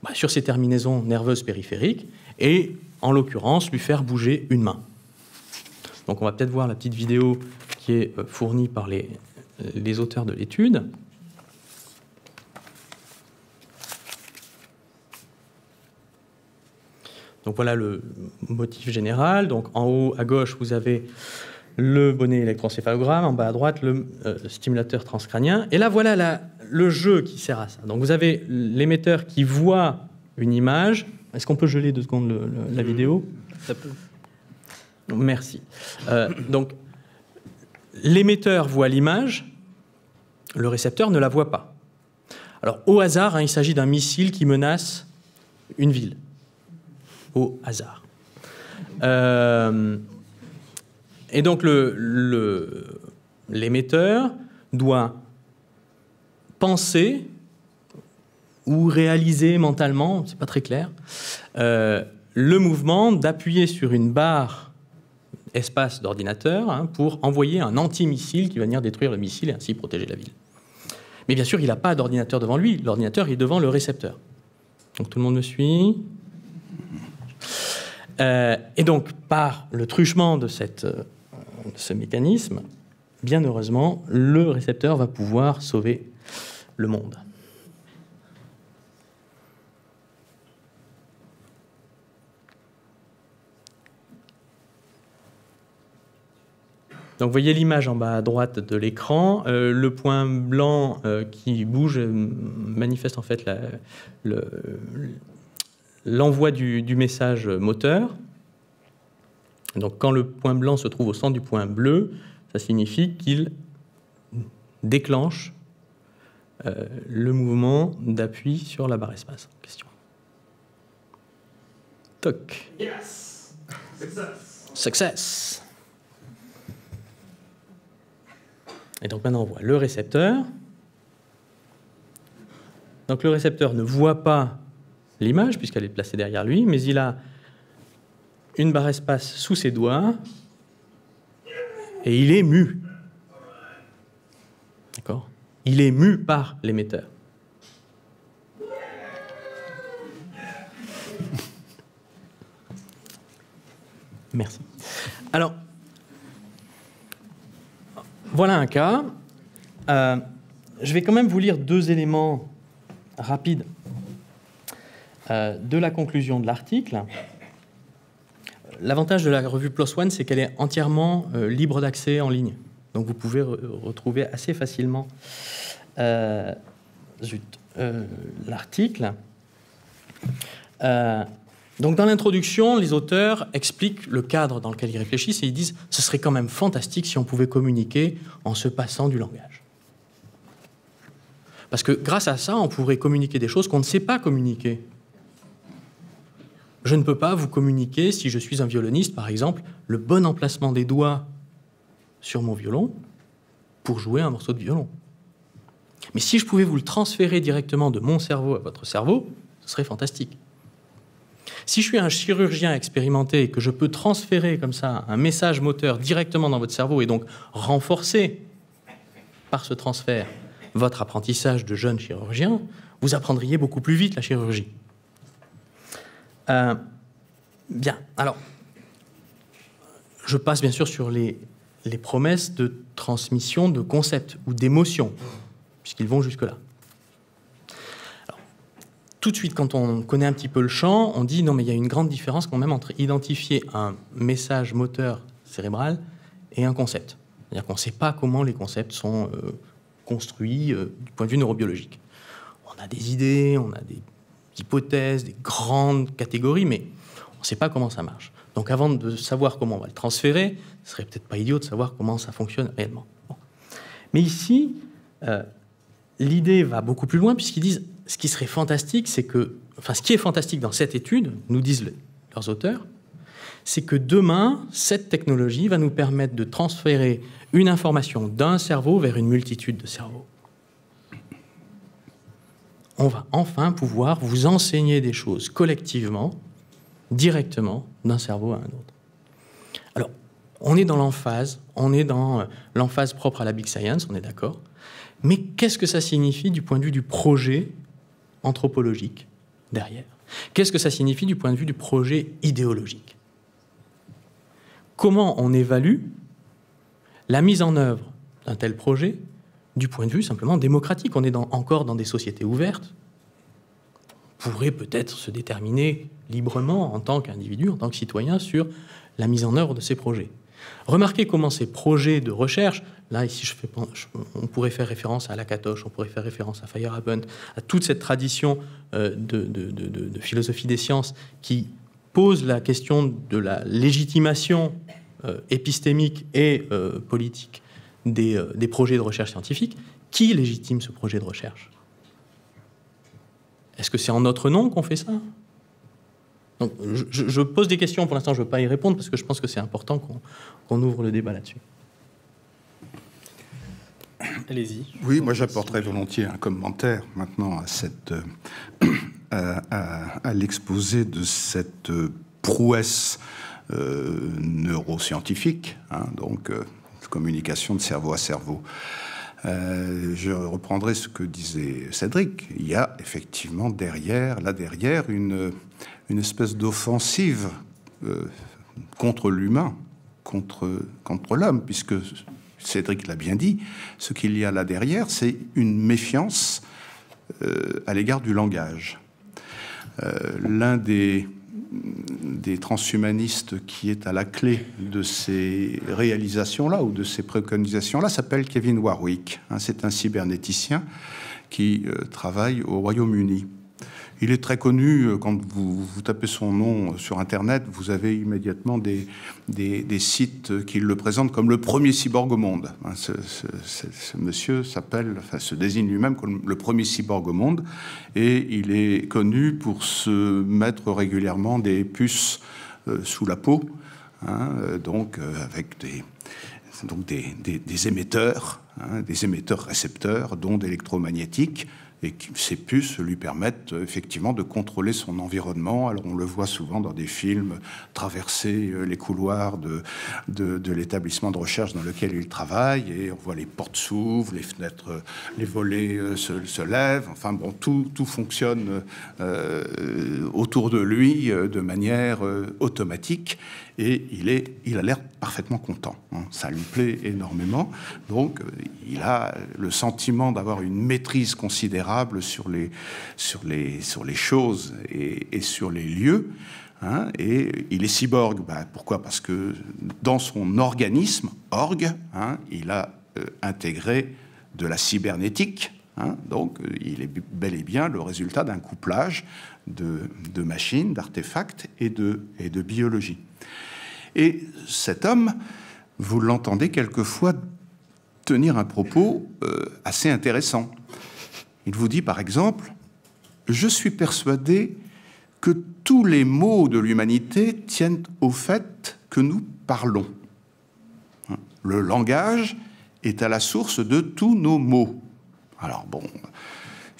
bah, sur ces terminaisons nerveuses périphériques et, en l'occurrence, lui faire bouger une main. Donc on va peut-être voir la petite vidéo qui est euh, fournie par les, auteurs de l'étude. Donc voilà le motif général. Donc en haut à gauche, vous avez le bonnet électroencéphalogramme, en bas à droite, le euh, stimulateur transcranien. Et là, voilà le jeu qui sert à ça. Donc vous avez l'émetteur qui voit une image. Est-ce qu'on peut geler deux secondes la hmm. vidéo? Ça peut. Merci. Euh, donc l'émetteur voit l'image, le récepteur ne la voit pas. Alors au hasard, hein, il s'agit d'un missile qui menace une ville. Au hasard. Euh, et donc l'émetteur doit penser ou réaliser mentalement, c'est pas très clair, euh, le mouvement d'appuyer sur une barre espace d'ordinateur hein, pour envoyer un anti-missile qui va venir détruire le missile et ainsi protéger la ville. Mais bien sûr, il n'a pas d'ordinateur devant lui, l'ordinateur est devant le récepteur. Donc tout le monde me suit euh, Et donc, par le truchement de cette ce mécanisme, bien heureusement, le récepteur va pouvoir sauver le monde. Donc vous voyez l'image en bas à droite de l'écran. Euh, le point blanc euh, qui bouge euh, manifeste en fait l'envoi du, du, message moteur. Donc quand le point blanc se trouve au centre du point bleu, ça signifie qu'il déclenche euh, le mouvement d'appui sur la barre espace en question. Toc. Yes. Success. Success. Et donc maintenant on voit le récepteur. Donc le récepteur ne voit pas l'image puisqu'elle est placée derrière lui, mais il a une barre espace sous ses doigts et il est mu. D'accord? Il est mu par l'émetteur. Merci. Alors, voilà un cas. Euh, je vais quand même vous lire deux éléments rapides euh, de la conclusion de l'article. L'avantage de la revue PLOS ONE, c'est qu'elle est entièrement euh, libre d'accès en ligne. Donc vous pouvez retrouver assez facilement l'article. Donc dans l'introduction, les auteurs expliquent le cadre dans lequel ils réfléchissent et ils disent ce serait quand même fantastique si on pouvait communiquer en se passant du langage. Parce que grâce à ça, on pourrait communiquer des choses qu'on ne sait pas communiquer. Je ne peux pas vous communiquer, si je suis un violoniste par exemple, le bon emplacement des doigts sur mon violon pour jouer un morceau de violon. Mais si je pouvais vous le transférer directement de mon cerveau à votre cerveau, ce serait fantastique. Si je suis un chirurgien expérimenté et que je peux transférer comme ça un message moteur directement dans votre cerveau et donc renforcer par ce transfert votre apprentissage de jeune chirurgien, vous apprendriez beaucoup plus vite la chirurgie. Euh, bien, alors, je passe bien sûr sur les, les promesses de transmission de concepts ou d'émotions, puisqu'ils vont jusque-là. Tout de suite, quand on connaît un petit peu le champ, on dit non, mais il y a une grande différence quand même entre identifier un message moteur cérébral et un concept. C'est-à-dire qu'on ne sait pas comment les concepts sont euh, construits euh, du point de vue neurobiologique. On a des idées, on a des hypothèses, des grandes catégories, mais on ne sait pas comment ça marche. Donc avant de savoir comment on va le transférer, ce serait peut-être pas idiot de savoir comment ça fonctionne réellement. Mais ici, euh, l'idée va beaucoup plus loin puisqu'ils disent ce qui serait fantastique, c'est que, ce qui est fantastique dans cette étude, nous disent leurs auteurs, c'est que demain, cette technologie va nous permettre de transférer une information d'un cerveau vers une multitude de cerveaux on va enfin pouvoir vous enseigner des choses collectivement, directement, d'un cerveau à un autre. Alors, on est dans l'emphase, on est dans euh, l'emphase propre à la big science, on est d'accord. Mais qu'est-ce que ça signifie du point de vue du projet anthropologique derrière Qu'est-ce que ça signifie du point de vue du projet idéologique? Comment on évalue la mise en œuvre d'un tel projet du point de vue simplement démocratique? On est encore dans des sociétés ouvertes. On pourrait peut-être se déterminer librement en tant qu'individu, en tant que citoyen, sur la mise en œuvre de ces projets. Remarquez comment ces projets de recherche, là ici je fais, on pourrait faire référence à Lakatosh, on pourrait faire référence à Feyerabend, à toute cette tradition euh, de, philosophie des sciences qui pose la question de la légitimation euh, épistémique et euh, politique des projets de recherche scientifique. Qui légitime ce projet de recherche? Est-ce que c'est en notre nom qu'on fait ça? Donc, je, pose des questions, pour l'instant je ne veux pas y répondre parce que je pense que c'est important qu'on ouvre le débat là-dessus. Allez-y. Oui, moi j'apporterai volontiers un commentaire maintenant à, cette, euh, à, l'exposé de cette euh, prouesse euh, neuroscientifique, hein, donc communication de cerveau à cerveau. Je reprendrai ce que disait Cédric. Il y a effectivement derrière, là derrière, une, une espèce d'offensive euh, contre l'humain, contre, contre l'homme, puisque Cédric l'a bien dit, ce qu'il y a là derrière, c'est une méfiance euh, à l'égard du langage. Euh, l'un des, des transhumanistes qui est à la clé de ces réalisations-là ou de ces préconisations-là s'appelle Kevin Warwick. Hein, c'est un cybernéticien qui travaille au Royaume-Uni. Il est très connu, euh, quand vous, tapez son nom sur Internet, vous avez immédiatement des, sites qui le présentent comme le premier cyborg au monde. Hein, ce, monsieur s'appelle, enfin, se désigne lui-même comme le premier cyborg au monde, et il est connu pour se mettre régulièrement des puces euh, sous la peau, hein, euh, donc avec des, émetteurs, hein, des émetteurs récepteurs d'ondes électromagnétiques et ces puces lui permettent euh, effectivement de contrôler son environnement. Alors on le voit souvent dans des films traverser euh, les couloirs de, de, l'établissement de recherche dans lequel il travaille et on voit les portes s'ouvrent, les fenêtres, euh, les volets se, lèvent. Enfin bon, tout, tout fonctionne autour de lui de manière automatique et il, est, il a l'air parfaitement content. Hein. Ça lui plaît énormément. Donc, il a le sentiment d'avoir une maîtrise considérable sur les, sur les, sur les choses et, sur les lieux. Hein. et il est cyborg. Ben, pourquoi? Parce que dans son organisme, org, hein, il a euh, intégré de la cybernétique. donc, euh, il est bel et bien le résultat d'un couplage de, de machines, d'artefacts et de, et de biologie. Et cet homme, vous l'entendez quelquefois tenir un propos euh, assez intéressant. Il vous dit par exemple, je suis persuadé que tous les mots de l'humanité tiennent au fait que nous parlons. Le langage est à la source de tous nos mots. Alors bon,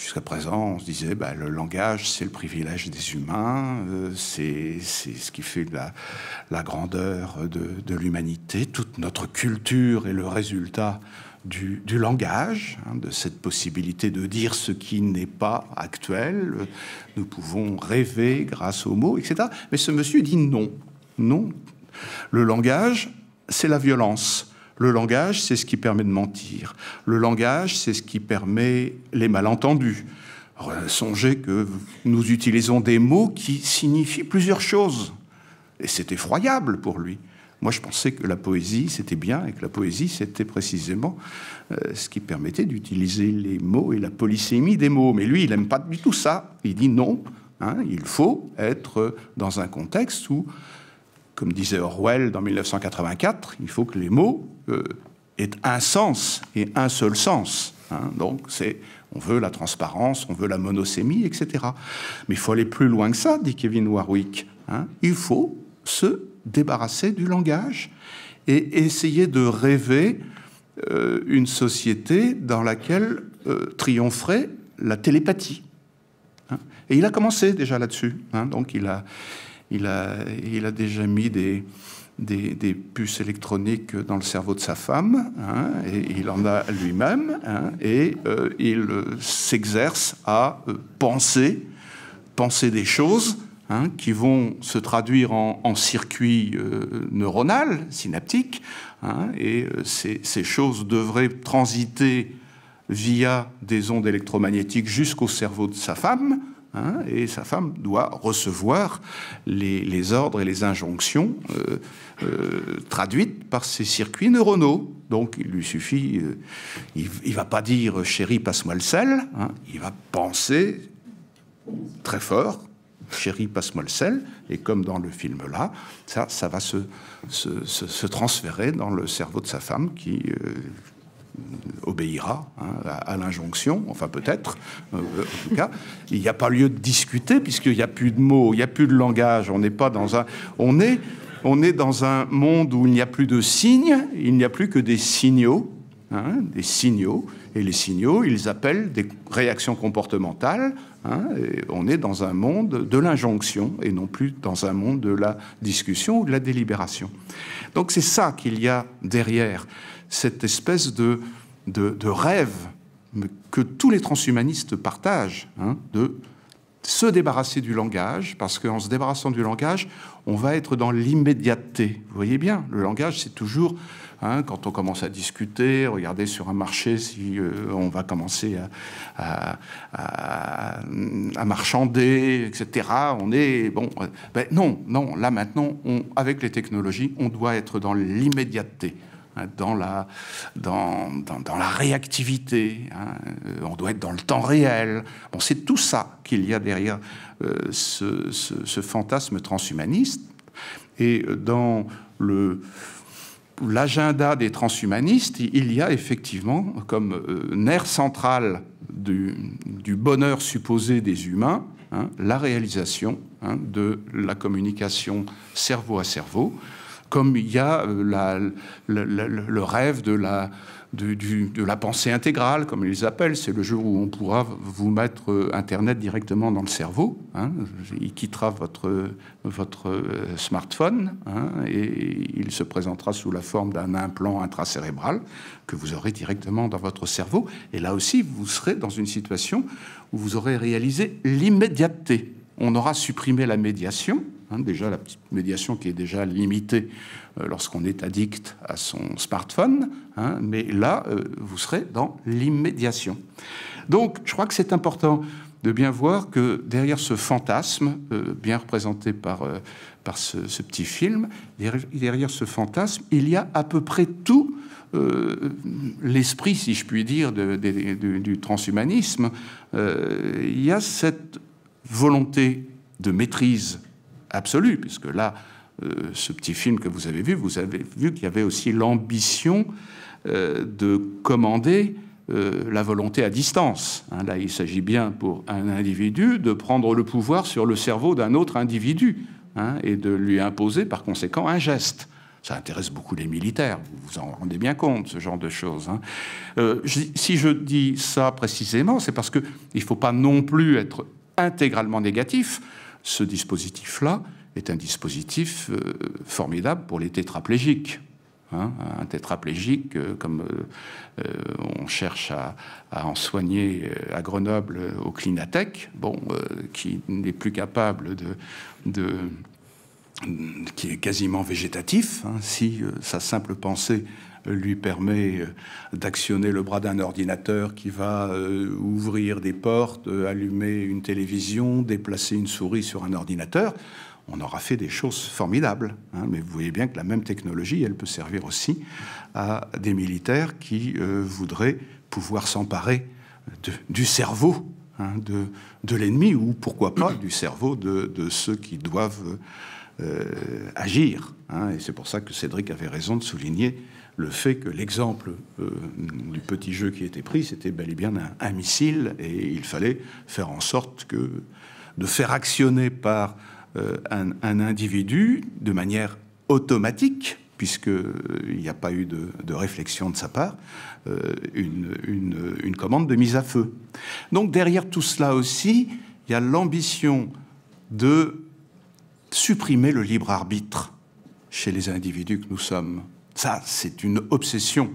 Jusqu'à présent, on se disait, bah, le langage, c'est le privilège des humains, euh, c'est ce qui fait la, la grandeur de, l'humanité. Toute notre culture est le résultat du, langage, hein, de cette possibilité de dire ce qui n'est pas actuel. Nous pouvons rêver grâce aux mots, etc. Mais ce monsieur dit non. Non. Le langage, c'est la violence. Le langage, c'est ce qui permet de mentir. Le langage, c'est ce qui permet les malentendus. songez que nous utilisons des mots qui signifient plusieurs choses. Et c'est effroyable pour lui. Moi, je pensais que la poésie, c'était bien, et que la poésie, c'était précisément euh, ce qui permettait d'utiliser les mots et la polysémie des mots. Mais lui, il n'aime pas du tout ça. Il dit non, hein, il faut être dans un contexte où comme disait Orwell dans 1984, il faut que les mots aient un sens et un seul sens. Hein. Donc, c'est, on veut la transparence, on veut la monosémie, etc. Mais il faut aller plus loin que ça, dit Kevin Warwick. Hein. Il faut se débarrasser du langage et essayer de rêver euh, une société dans laquelle euh, triompherait la télépathie. Hein. Et il a commencé déjà là-dessus. donc, il a il a, il a déjà mis des, des, puces électroniques dans le cerveau de sa femme, hein, et il en a lui-même, hein, et euh, il s'exerce à euh, penser, penser des choses hein, qui vont se traduire en, en circuit euh, neuronal, synaptique, et ces, choses devraient transiter via des ondes électromagnétiques jusqu'au cerveau de sa femme, hein, et sa femme doit recevoir les, ordres et les injonctions euh, euh, traduites par ses circuits neuronaux. Donc il lui suffit, euh, il ne va pas dire chérie, passe-moi le sel, hein, il va penser très fort, chérie, passe-moi le sel, et comme dans le film là, ça, ça va se, se, transférer dans le cerveau de sa femme qui obéira hein, à, l'injonction, enfin peut-être, euh, en tout cas. Il n'y a pas lieu de discuter puisqu'il n'y a plus de mots, il n'y a plus de langage. On n'est pas dans un, on est, on est dans un monde où il n'y a plus de signes, il n'y a plus que des signaux, hein, des signaux. Et les signaux, ils appellent des réactions comportementales. Hein, on est dans un monde de l'injonction et non plus dans un monde de la discussion ou de la délibération. Donc c'est ça qu'il y a derrière cette espèce de, de, rêve que tous les transhumanistes partagent, hein, de se débarrasser du langage, parce qu'en se débarrassant du langage, on va être dans l'immédiateté. Vous voyez bien, le langage, c'est toujours, hein, quand on commence à discuter, regarder sur un marché si euh, on va commencer à, à, marchander, etc. On est, bon, euh, ben non, non, là maintenant, avec les technologies, on doit être dans l'immédiateté. Hein, dans la, dans, dans, la réactivité, hein, euh, on doit être dans le temps réel. Bon, c'est tout ça qu'il y a derrière euh, ce, fantasme transhumaniste. Et dans l'agenda des transhumanistes, il y a effectivement comme euh, nerf central du, du, bonheur supposé des humains hein, la réalisation de la communication cerveau à cerveau, comme il y a euh, le rêve de la, pensée intégrale, comme ils appellent. C'est le jour où on pourra vous mettre euh, Internet directement dans le cerveau. Hein. Il quittera votre, votre euh, smartphone hein, et il se présentera sous la forme d'un implant intracérébral que vous aurez directement dans votre cerveau. Et là aussi, vous serez dans une situation où vous aurez réalisé l'immédiateté. On aura supprimé la médiation, Hein, déjà la petite médiation qui est déjà limitée euh, lorsqu'on est addict à son smartphone, hein, mais là, euh, vous serez dans l'immédiation. Donc, je crois que c'est important de bien voir que derrière ce fantasme, euh, bien représenté par, par ce, petit film, derrière, ce fantasme, il y a à peu près tout l'esprit, si je puis dire, du transhumanisme. il y a cette volonté de maîtrise absolue, puisque là, euh, ce petit film que vous avez vu, vous avez vu qu'il y avait aussi l'ambition euh, de commander euh, la volonté à distance. Hein, là, il s'agit bien pour un individu de prendre le pouvoir sur le cerveau d'un autre individu hein, et de lui imposer par conséquent un geste. Ça intéresse beaucoup les militaires, vous vous en rendez bien compte, ce genre de choses. Hein. si je dis ça précisément, c'est parce qu'il ne faut pas non plus être intégralement négatif ce dispositif-là est un dispositif euh, formidable pour les tétraplégiques. Hein. un tétraplégique, euh, comme euh, on cherche à, en soigner à Grenoble au Clinatech, bon, qui n'est plus capable de, qui est quasiment végétatif, hein. si sa simple pensée lui permet euh, d'actionner le bras d'un ordinateur qui va euh, ouvrir des portes, euh, allumer une télévision, déplacer une souris sur un ordinateur, on aura fait des choses formidables. Hein. mais vous voyez bien que la même technologie, elle peut servir aussi à des militaires qui voudraient pouvoir s'emparer du cerveau hein, de, l'ennemi, ou pourquoi pas du cerveau de, de ceux qui doivent agir. Hein. et c'est pour ça que Cédric avait raison de souligner le fait que l'exemple euh, du petit jeu qui était pris, c'était bel et bien un, missile, et il fallait faire en sorte que de faire actionner par euh, un, individu de manière automatique, puisqu'il euh, n'y a pas eu de, réflexion de sa part, une, une, commande de mise à feu. Donc derrière tout cela aussi, il y a l'ambition de supprimer le libre arbitre chez les individus que nous sommes. Ça, c'est une obsession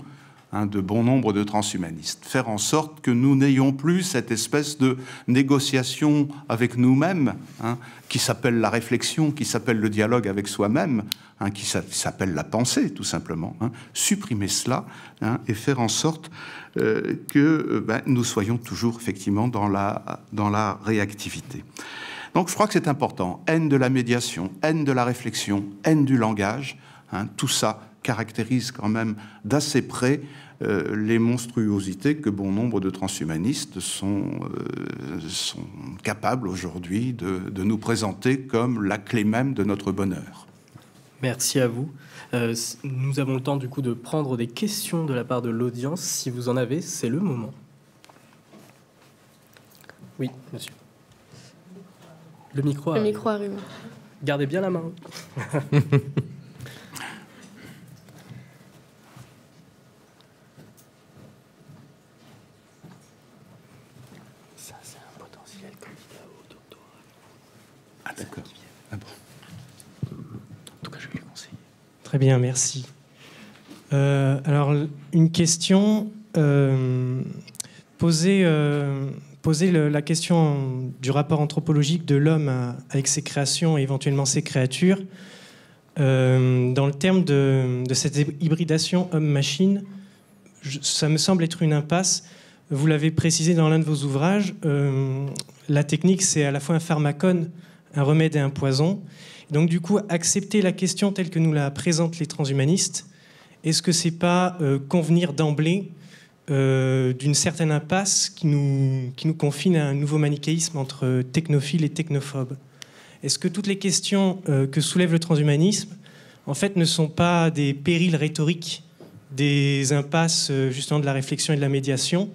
hein, de bon nombre de transhumanistes. Faire en sorte que nous n'ayons plus cette espèce de négociation avec nous-mêmes, hein, qui s'appelle la réflexion, qui s'appelle le dialogue avec soi-même, hein, qui s'appelle la pensée, tout simplement. Supprimer cela et faire en sorte euh, que euh, ben, nous soyons toujours effectivement dans la, dans la réactivité. Donc je crois que c'est important. Haine de la médiation, haine de la réflexion, haine du langage, tout ça caractérise quand même d'assez près euh, les monstruosités que bon nombre de transhumanistes sont, euh, sont capables aujourd'hui de, de, nous présenter comme la clé même de notre bonheur. Merci à vous. Euh, nous avons le temps du coup de prendre des questions de la part de l'audience. Si vous en avez, c'est le moment. Oui, monsieur. Le micro, le micro arrive. Gardez bien la main. Très bien, merci. Euh, alors, une question. Euh, poser, euh, poser la question du rapport anthropologique de l'homme avec ses créations et éventuellement ses créatures. dans le terme de, cette hybridation homme-machine, ça me semble être une impasse. Vous l'avez précisé dans l'un de vos ouvrages, la technique, c'est à la fois un pharmacone, un remède et un poison. Donc du coup, accepter la question telle que nous la présentent les transhumanistes, est-ce que c'est pas euh, convenir d'emblée euh, d'une certaine impasse qui nous, confine à un nouveau manichéisme entre technophiles et technophobes? Est-ce que toutes les questions euh, que soulève le transhumanisme, en fait, ne sont pas des périls rhétoriques, des impasses justement de la réflexion et de la médiation,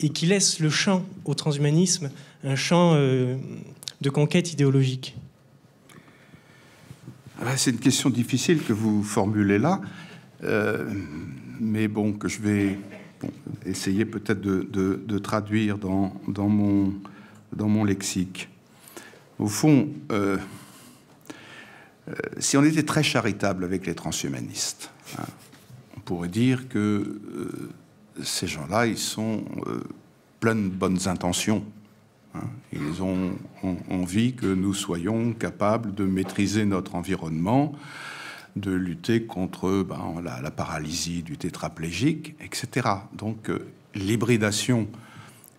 et qui laissent le champ au transhumanisme un champ de conquête idéologique? C'est une question difficile que vous formulez là, euh, mais bon, que je vais essayer peut-être de, traduire dans, mon, lexique. Au fond, euh, euh, si on était très charitable avec les transhumanistes, hein, on pourrait dire que ces gens-là, ils sont pleins de bonnes intentions. Ils ont, envie que nous soyons capables de maîtriser notre environnement, de lutter contre ben, la, paralysie du tétraplégique, etc. Donc euh, l'hybridation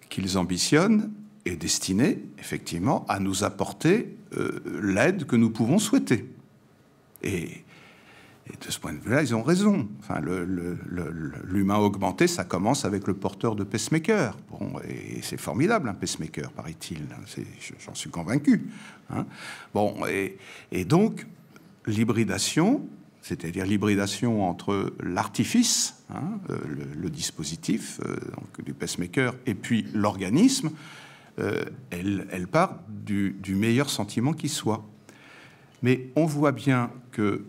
qu'ils ambitionnent est destinée effectivement à nous apporter euh, l'aide que nous pouvons souhaiter. Et et de ce point de vue-là, ils ont raison. Enfin, l'humain augmenté, ça commence avec le porteur de pacemaker. Bon, et c'est formidable, un pacemaker, paraît-il. J'en suis convaincu. Hein. Bon, et, donc, l'hybridation, c'est-à-dire l'hybridation entre l'artifice, hein, euh, le, dispositif euh, du pacemaker, et puis l'organisme, euh, elle, part du meilleur sentiment qui soit. Mais on voit bien que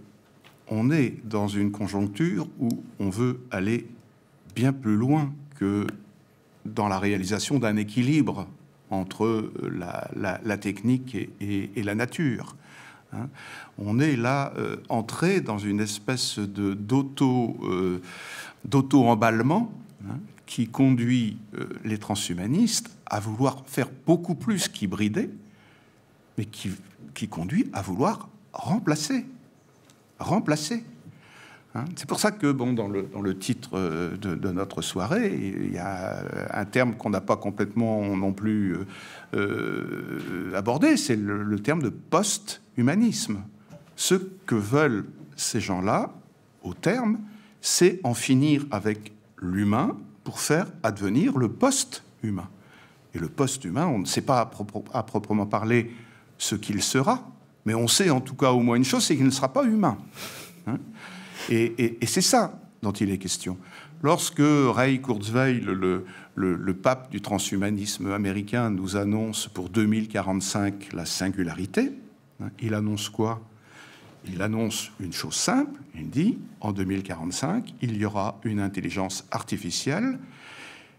on est dans une conjoncture où on veut aller bien plus loin que dans la réalisation d'un équilibre entre la, technique et, la nature. Hein. on est là euh, entré dans une espèce de euh, d'auto emballement hein, qui conduit euh, les transhumanistes à vouloir faire beaucoup plus qu'hybrider, mais qui conduit à vouloir remplacer remplacer. Hein. c'est pour ça que, bon, dans le, dans le titre euh, de, notre soirée, il y a un terme qu'on n'a pas complètement non plus euh, euh, abordé, c'est le, terme de post-humanisme. Ce que veulent ces gens-là, au terme, c'est en finir avec l'humain pour faire advenir le post-humain. Et le post-humain, on ne sait pas à proprement parler ce qu'il sera, mais on sait en tout cas au moins une chose, c'est qu'il ne sera pas humain. Hein. et, c'est ça dont il est question. Lorsque Ray Kurzweil, le, pape du transhumanisme américain, nous annonce pour 2045 la singularité, hein, il annonce quoi? Il annonce une chose simple, il dit, en 2045, il y aura une intelligence artificielle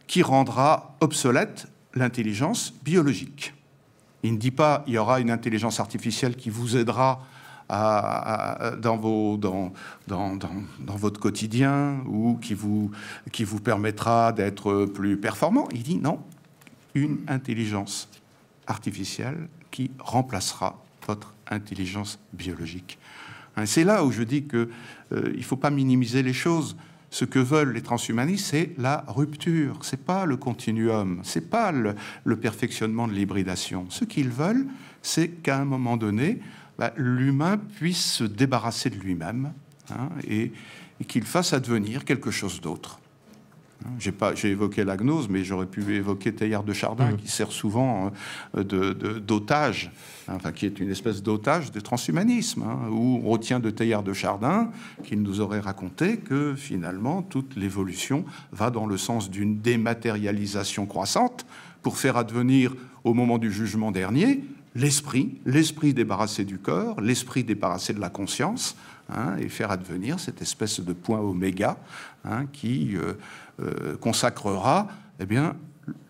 qui rendra obsolète l'intelligence biologique. Il ne dit pas il y aura une intelligence artificielle qui vous aidera dans, votre quotidien ou qui vous, qui vous permettra d'être plus performant. Il dit non, une intelligence artificielle qui remplacera votre intelligence biologique. C'est là où je dis qu'il euh, ne faut pas minimiser les choses. Ce que veulent les transhumanistes, c'est la rupture. C'est pas le continuum. C'est pas le, perfectionnement de l'hybridation. Ce qu'ils veulent, c'est qu'à un moment donné, bah, l'humain puisse se débarrasser de lui-même hein, et, qu'il fasse advenir quelque chose d'autre. Hein, j'ai évoqué la gnose, mais j'aurais pu évoquer Teilhard de Chardin, mmh. qui sert souvent euh, de, d'otage, hein, enfin qui est une espèce d'otage de transhumanisme, où on retient de Teilhard de Chardin qu'il nous aurait raconté que finalement toute l'évolution va dans le sens d'une dématérialisation croissante pour faire advenir au moment du jugement dernier l'esprit, l'esprit débarrassé du corps, l'esprit débarrassé de la conscience, hein, et faire advenir cette espèce de point oméga hein, qui euh, consacrera eh bien,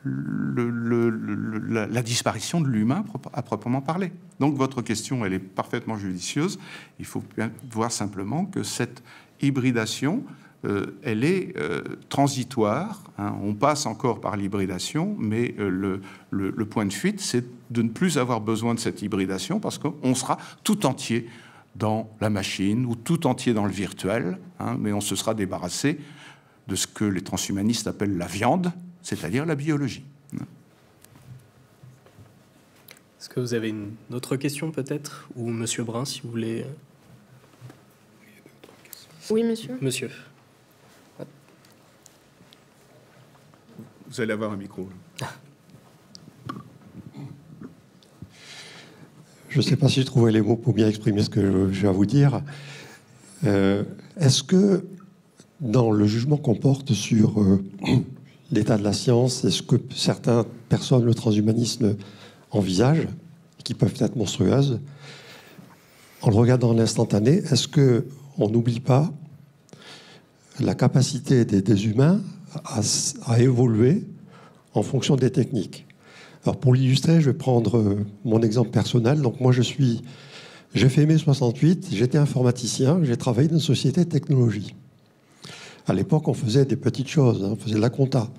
la, disparition de l'humain à proprement parler. Donc votre question, elle est parfaitement judicieuse. Il faut bien voir simplement que cette hybridation, euh, elle est euh, transitoire. Hein. on passe encore par l'hybridation, mais euh, le, point de fuite, c'est de ne plus avoir besoin de cette hybridation parce qu'on sera tout entier dans la machine ou tout entier dans le virtuel, hein, mais on se sera débarrassé de ce que les transhumanistes appellent la viande, c'est-à-dire la biologie. Est-ce que vous avez une autre question peut-être? Ou Monsieur Brun, si vous voulez Oui, monsieur. Monsieur. Vous allez avoir un micro. Je ne sais pas si je trouvais les mots pour bien exprimer ce que je vais vous dire. Euh, est-ce que dans le jugement qu'on porte sur euh, l'état de la science et ce que certaines personnes, le transhumanisme, envisagent, qui peuvent être monstrueuses, en le regardant en instantané, est-ce que on n'oublie pas la capacité des humains à, évoluer en fonction des techniques? Alors pour l'illustrer, je vais prendre euh, mon exemple personnel. Donc moi, je suis, j'ai fait mai 68, j'étais informaticien, j'ai travaillé dans une société de technologie. À l'époque, on faisait des petites choses, hein, on faisait de la compta.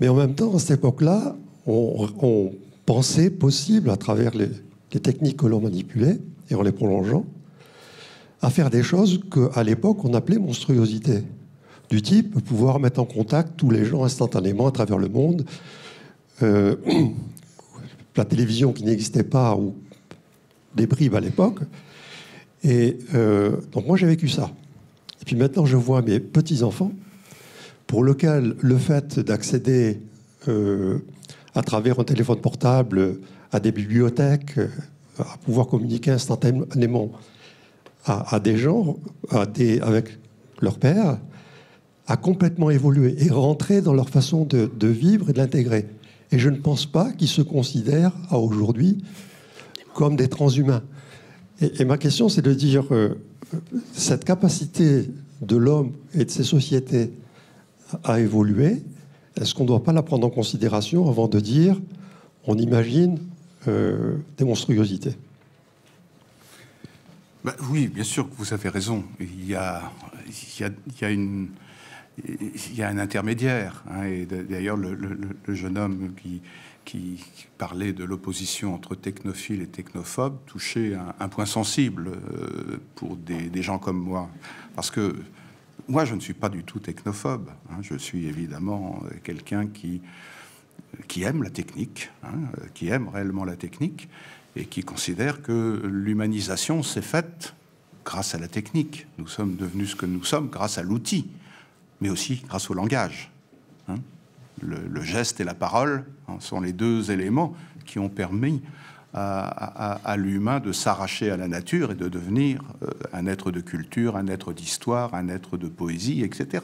Mais en même temps, à cette époque-là, on, pensait possible, à travers les, techniques que l'on manipulait, et en les prolongeant, à faire des choses qu'à l'époque, on appelait monstruosités du type pouvoir mettre en contact tous les gens instantanément à travers le monde. Euh, la télévision qui n'existait pas ou des bribes à l'époque. Et euh, donc moi j'ai vécu ça. Et puis maintenant je vois mes petits-enfants pour lesquels le fait d'accéder euh, à travers un téléphone portable à des bibliothèques, à pouvoir communiquer instantanément à, des gens, avec leur père, a complètement évolué et rentré dans leur façon de, vivre et de l'intégrer. Et je ne pense pas qu'ils se considèrent à aujourd'hui comme des transhumains. Et, ma question, c'est de dire euh, cette capacité de l'homme et de ses sociétés à évoluer, est-ce qu'on ne doit pas la prendre en considération avant de dire on imagine euh, des monstruosités? Bah Oui, bien sûr que vous avez raison. Il y a, il y a, il y a une il y a un intermédiaire. Hein, et d'ailleurs, le, jeune homme qui, qui parlait de l'opposition entre technophile et technophobe touchait un, point sensible euh, pour des, gens comme moi. Parce que moi, je ne suis pas du tout technophobe. Hein. je suis évidemment quelqu'un qui, qui aime la technique, hein, qui aime réellement la technique, et qui considère que l'humanisation s'est faite grâce à la technique. Nous sommes devenus ce que nous sommes grâce à l'outil mais aussi grâce au langage. Le, geste et la parole hein, sont les deux éléments qui ont permis à, l'humain de s'arracher à la nature et de devenir euh, un être de culture, un être d'histoire, un être de poésie, etc.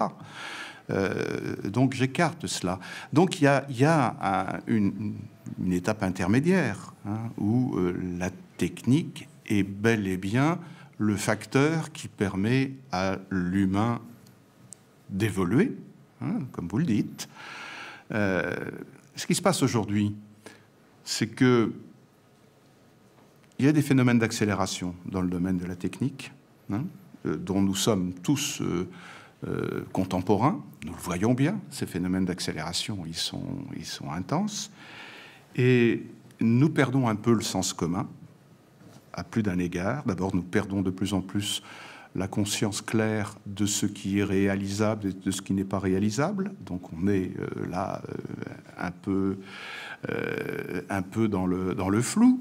Euh, donc j'écarte cela. Donc il y a, une, étape intermédiaire hein, où euh, la technique est bel et bien le facteur qui permet à l'humain d'évoluer, hein, comme vous le dites. Euh, ce qui se passe aujourd'hui, c'est que il y a des phénomènes d'accélération dans le domaine de la technique, hein, euh, dont nous sommes tous euh, contemporains. Nous le voyons bien, ces phénomènes d'accélération, ils sont intenses. Et nous perdons un peu le sens commun, à plus d'un égard. D'abord, nous perdons de plus en plus la conscience claire de ce qui est réalisable et de ce qui n'est pas réalisable. Donc on est là un peu, un peu dans, le, dans le flou.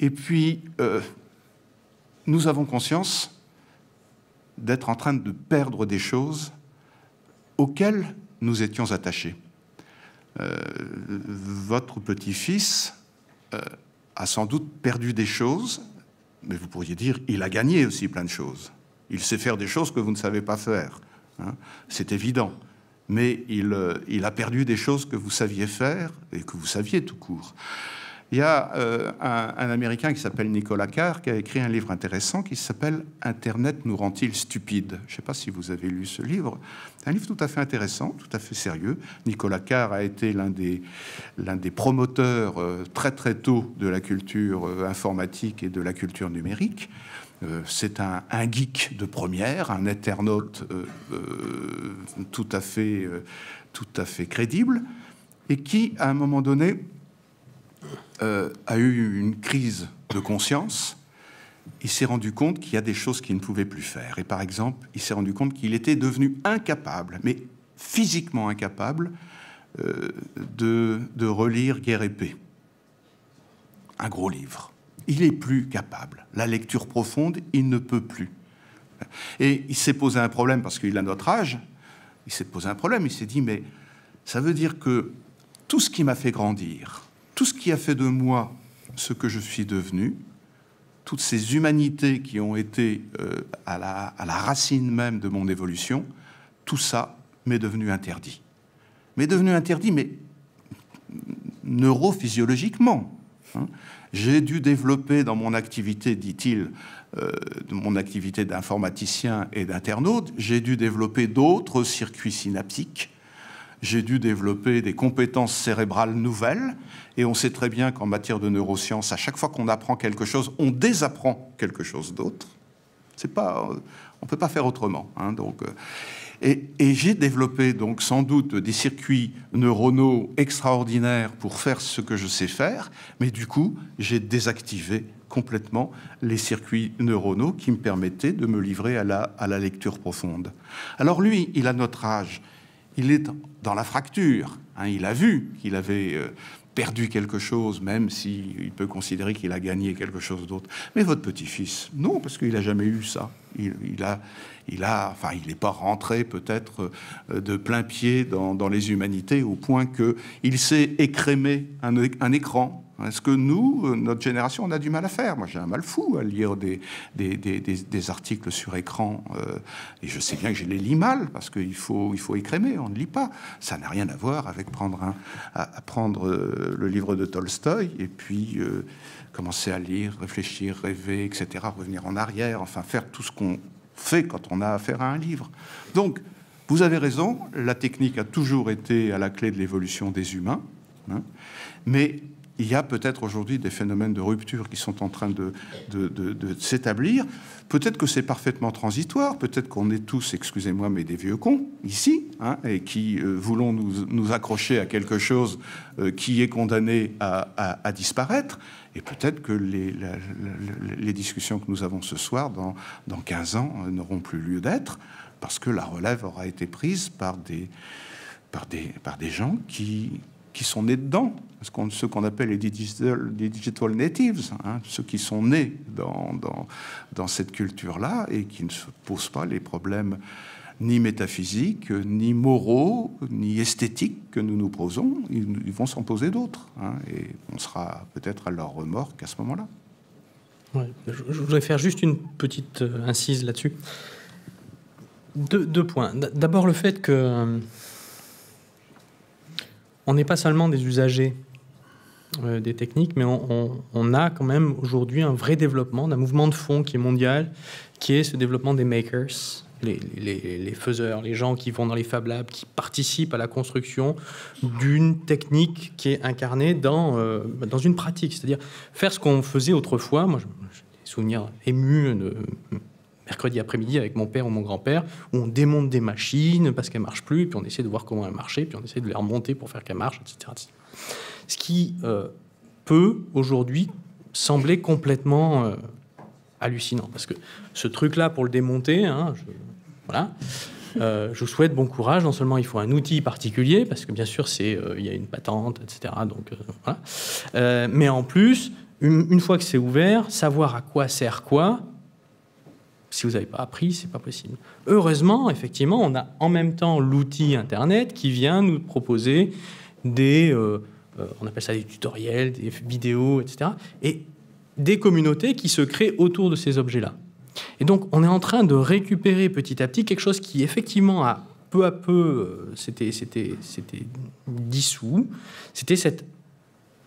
Et puis, euh, nous avons conscience d'être en train de perdre des choses auxquelles nous étions attachés. Euh, votre petit-fils euh, a sans doute perdu des choses, mais vous pourriez dire, il a gagné aussi plein de choses. Il sait faire des choses que vous ne savez pas faire. Hein. C'est évident. Mais il, il, a perdu des choses que vous saviez faire et que vous saviez tout court. Il y a euh, un, Américain qui s'appelle Nicolas Carr qui a écrit un livre intéressant qui s'appelle Internet nous rend-il stupides? Je ne sais pas si vous avez lu ce livre. Un livre tout à fait intéressant, tout à fait sérieux. Nicolas Carr a été l'un des, promoteurs euh, très très tôt de la culture euh, informatique et de la culture numérique. C'est un, geek de première, un internaute tout, à fait, tout à fait crédible, et qui, à un moment donné, euh, a eu une crise de conscience, il s'est rendu compte qu'il y a des choses qu'il ne pouvait plus faire. Et par exemple, il s'est rendu compte qu'il était devenu incapable, mais physiquement incapable, euh, de, de, relire Guerre et paix. Un gros livre. Il est plus capable. La lecture profonde, il ne peut plus. Et il s'est posé un problème parce qu'il a notre âge. Il s'est posé un problème. Il s'est dit, mais ça veut dire que tout ce qui m'a fait grandir, tout ce qui a fait de moi ce que je suis devenu, toutes ces humanités qui ont été euh, à, la, à, la, racine même de mon évolution, tout ça m'est devenu interdit. M'est devenu interdit, mais neurophysiologiquement. Hein. J'ai dû développer dans mon activité, dit-il, euh, mon activité d'informaticien et d'internaute, j'ai dû développer d'autres circuits synaptiques j'ai dû développer des compétences cérébrales nouvelles. Et on sait très bien qu'en matière de neurosciences, à chaque fois qu'on apprend quelque chose, on désapprend quelque chose d'autre. C'est pas, on peut pas faire autrement. Hein, donc, euh, et, j'ai développé donc sans doute des circuits neuronaux extraordinaires pour faire ce que je sais faire, mais du coup, j'ai désactivé complètement les circuits neuronaux qui me permettaient de me livrer à la, à la lecture profonde. Alors lui, il a notre âge, il est dans la fracture. Hein. il a vu qu'il avait euh, perdu quelque chose, même s'il peut considérer qu'il a gagné quelque chose d'autre. Mais votre petit-fils, non, parce qu'il n'a jamais eu ça. Il, a, il a, enfin, il n'est pas rentré peut-être euh, de plein pied dans, les humanités au point qu'il sait écrémer un écran est-ce que nous, euh, notre génération, on a du mal à faire? Moi, j'ai un mal fou à lire des, articles sur écran. Euh, et je sais bien que je les lis mal, parce qu'il faut, il faut écrémer, on ne lit pas. Ça n'a rien à voir avec prendre, un, à, prendre le livre de Tolstoï et puis commencer à lire, réfléchir, rêver, etc., revenir en arrière, enfin faire tout ce qu'on fait quand on a affaire à un livre. Donc, vous avez raison, la technique a toujours été à la clé de l'évolution des humains, hein, mais il y a peut-être aujourd'hui des phénomènes de rupture qui sont en train de, s'établir. Peut-être que c'est parfaitement transitoire, peut-être qu'on est tous, excusez-moi, mais des vieux cons ici, hein, et qui euh, voulons nous, accrocher à quelque chose euh, qui est condamné à, disparaître. Et peut-être que les, discussions que nous avons ce soir, dans, dans 15 ans, euh, n'auront plus lieu d'être, parce que la relève aura été prise par des, par des, par des gens qui, qui sont nés dedans, ceux qu'on appelle les digital, natives, hein, ceux qui sont nés dans, cette culture-là et qui ne se posent pas les problèmes ni métaphysiques, ni moraux, ni esthétiques que nous nous posons. Ils, vont s'en poser d'autres. Hein, et on sera peut-être à leur remorque à ce moment-là. je, voudrais faire juste une petite euh, incise là-dessus. Deux, points. D'abord le fait que euh, on n'est pas seulement des usagers euh, des techniques, mais on, a quand même aujourd'hui un vrai développement d'un mouvement de fond qui est mondial, qui est ce développement des makers, les, faiseurs, les gens qui vont dans les Fab Labs, qui participent à la construction d'une technique qui est incarnée dans, euh, dans une pratique. C'est-à-dire faire ce qu'on faisait autrefois. Moi, j'ai des souvenirs émus de mercredi après-midi avec mon père ou mon grand-père, où on démonte des machines parce qu'elles ne marchent plus, puis on essaie de voir comment elles marchaient, puis on essaie de les remonter pour faire qu'elles marchent, etc. Ce qui euh, peut aujourd'hui sembler complètement euh, hallucinant, parce que ce truc-là, pour le démonter, hein, je, voilà, euh, je vous souhaite bon courage. Non seulement il faut un outil particulier, parce que bien sûr, c'est, il y a une patente, etc. Donc, voilà. mais en plus, une, fois que c'est ouvert, savoir à quoi sert quoi, si vous n'avez pas appris, c'est pas possible. Heureusement, effectivement, on a en même temps l'outil Internet qui vient nous proposer des, euh, euh, on appelle ça des tutoriels, des vidéos, etc. Et des communautés qui se créent autour de ces objets-là. Et donc, on est en train de récupérer petit à petit quelque chose qui, effectivement, a peu à peu, euh, c'était, dissous. C'était cette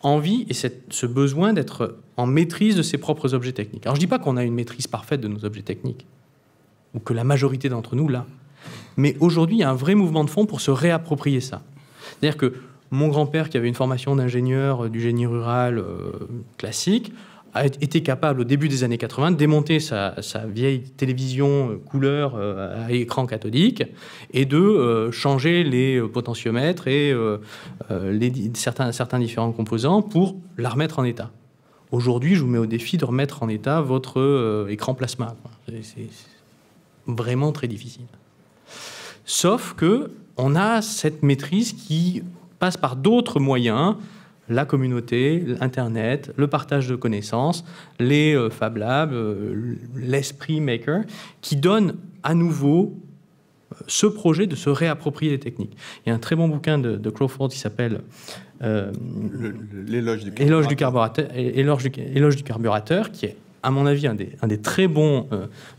envie et ce besoin d'être en maîtrise de ses propres objets techniques. Alors je ne dis pas qu'on a une maîtrise parfaite de nos objets techniques, ou que la majorité d'entre nous l'a. Mais aujourd'hui, il y a un vrai mouvement de fond pour se réapproprier ça. C'est-à-dire que mon grand-père, qui avait une formation d'ingénieur du génie rural euh, classique, a été capable au début des années 80 de démonter sa, vieille télévision euh, couleur euh, à écran cathodique et de euh, changer les potentiomètres et certains, certains différents composants pour la remettre en état. Aujourd'hui, je vous mets au défi de remettre en état votre écran plasma. C'est vraiment très difficile. Sauf que on a cette maîtrise qui passe par d'autres moyens la communauté, Internet, le partage de connaissances, les euh, Fab Labs, euh, l'esprit maker, qui donne à nouveau euh, ce projet de se réapproprier les techniques. Il y a un très bon bouquin de, Crawford qui s'appelle L'éloge du, du, carburateur, éloge du carburateur, qui est, à mon avis, un des, un des très bons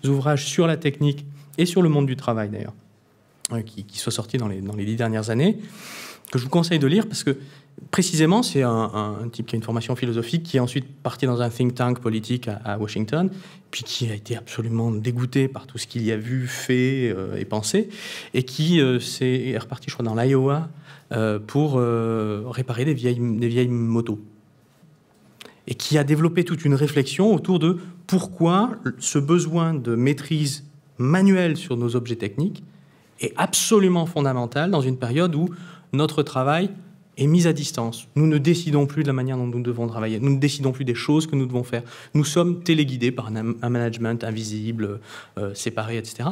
ouvrages sur la technique et sur le monde du travail, d'ailleurs, qui, qui, soit sorti dans les, dans les dix dernières années, que je vous conseille de lire parce que précisément, c'est un, type qui a une formation philosophique, qui est ensuite parti dans un think tank politique à, Washington, puis qui a été absolument dégoûté par tout ce qu'il y a vu, fait euh, et pensé, et qui euh, est reparti, je crois, dans l'Iowa euh, pour réparer des vieilles, des vieilles motos. Et qui a développé toute une réflexion autour de pourquoi ce besoin de maîtrise manuelle sur nos objets techniques est absolument fondamental dans une période où notre travail est mise à distance. Nous ne décidons plus de la manière dont nous devons travailler. Nous ne décidons plus des choses que nous devons faire. Nous sommes téléguidés par un, management invisible, euh, séparé, etc.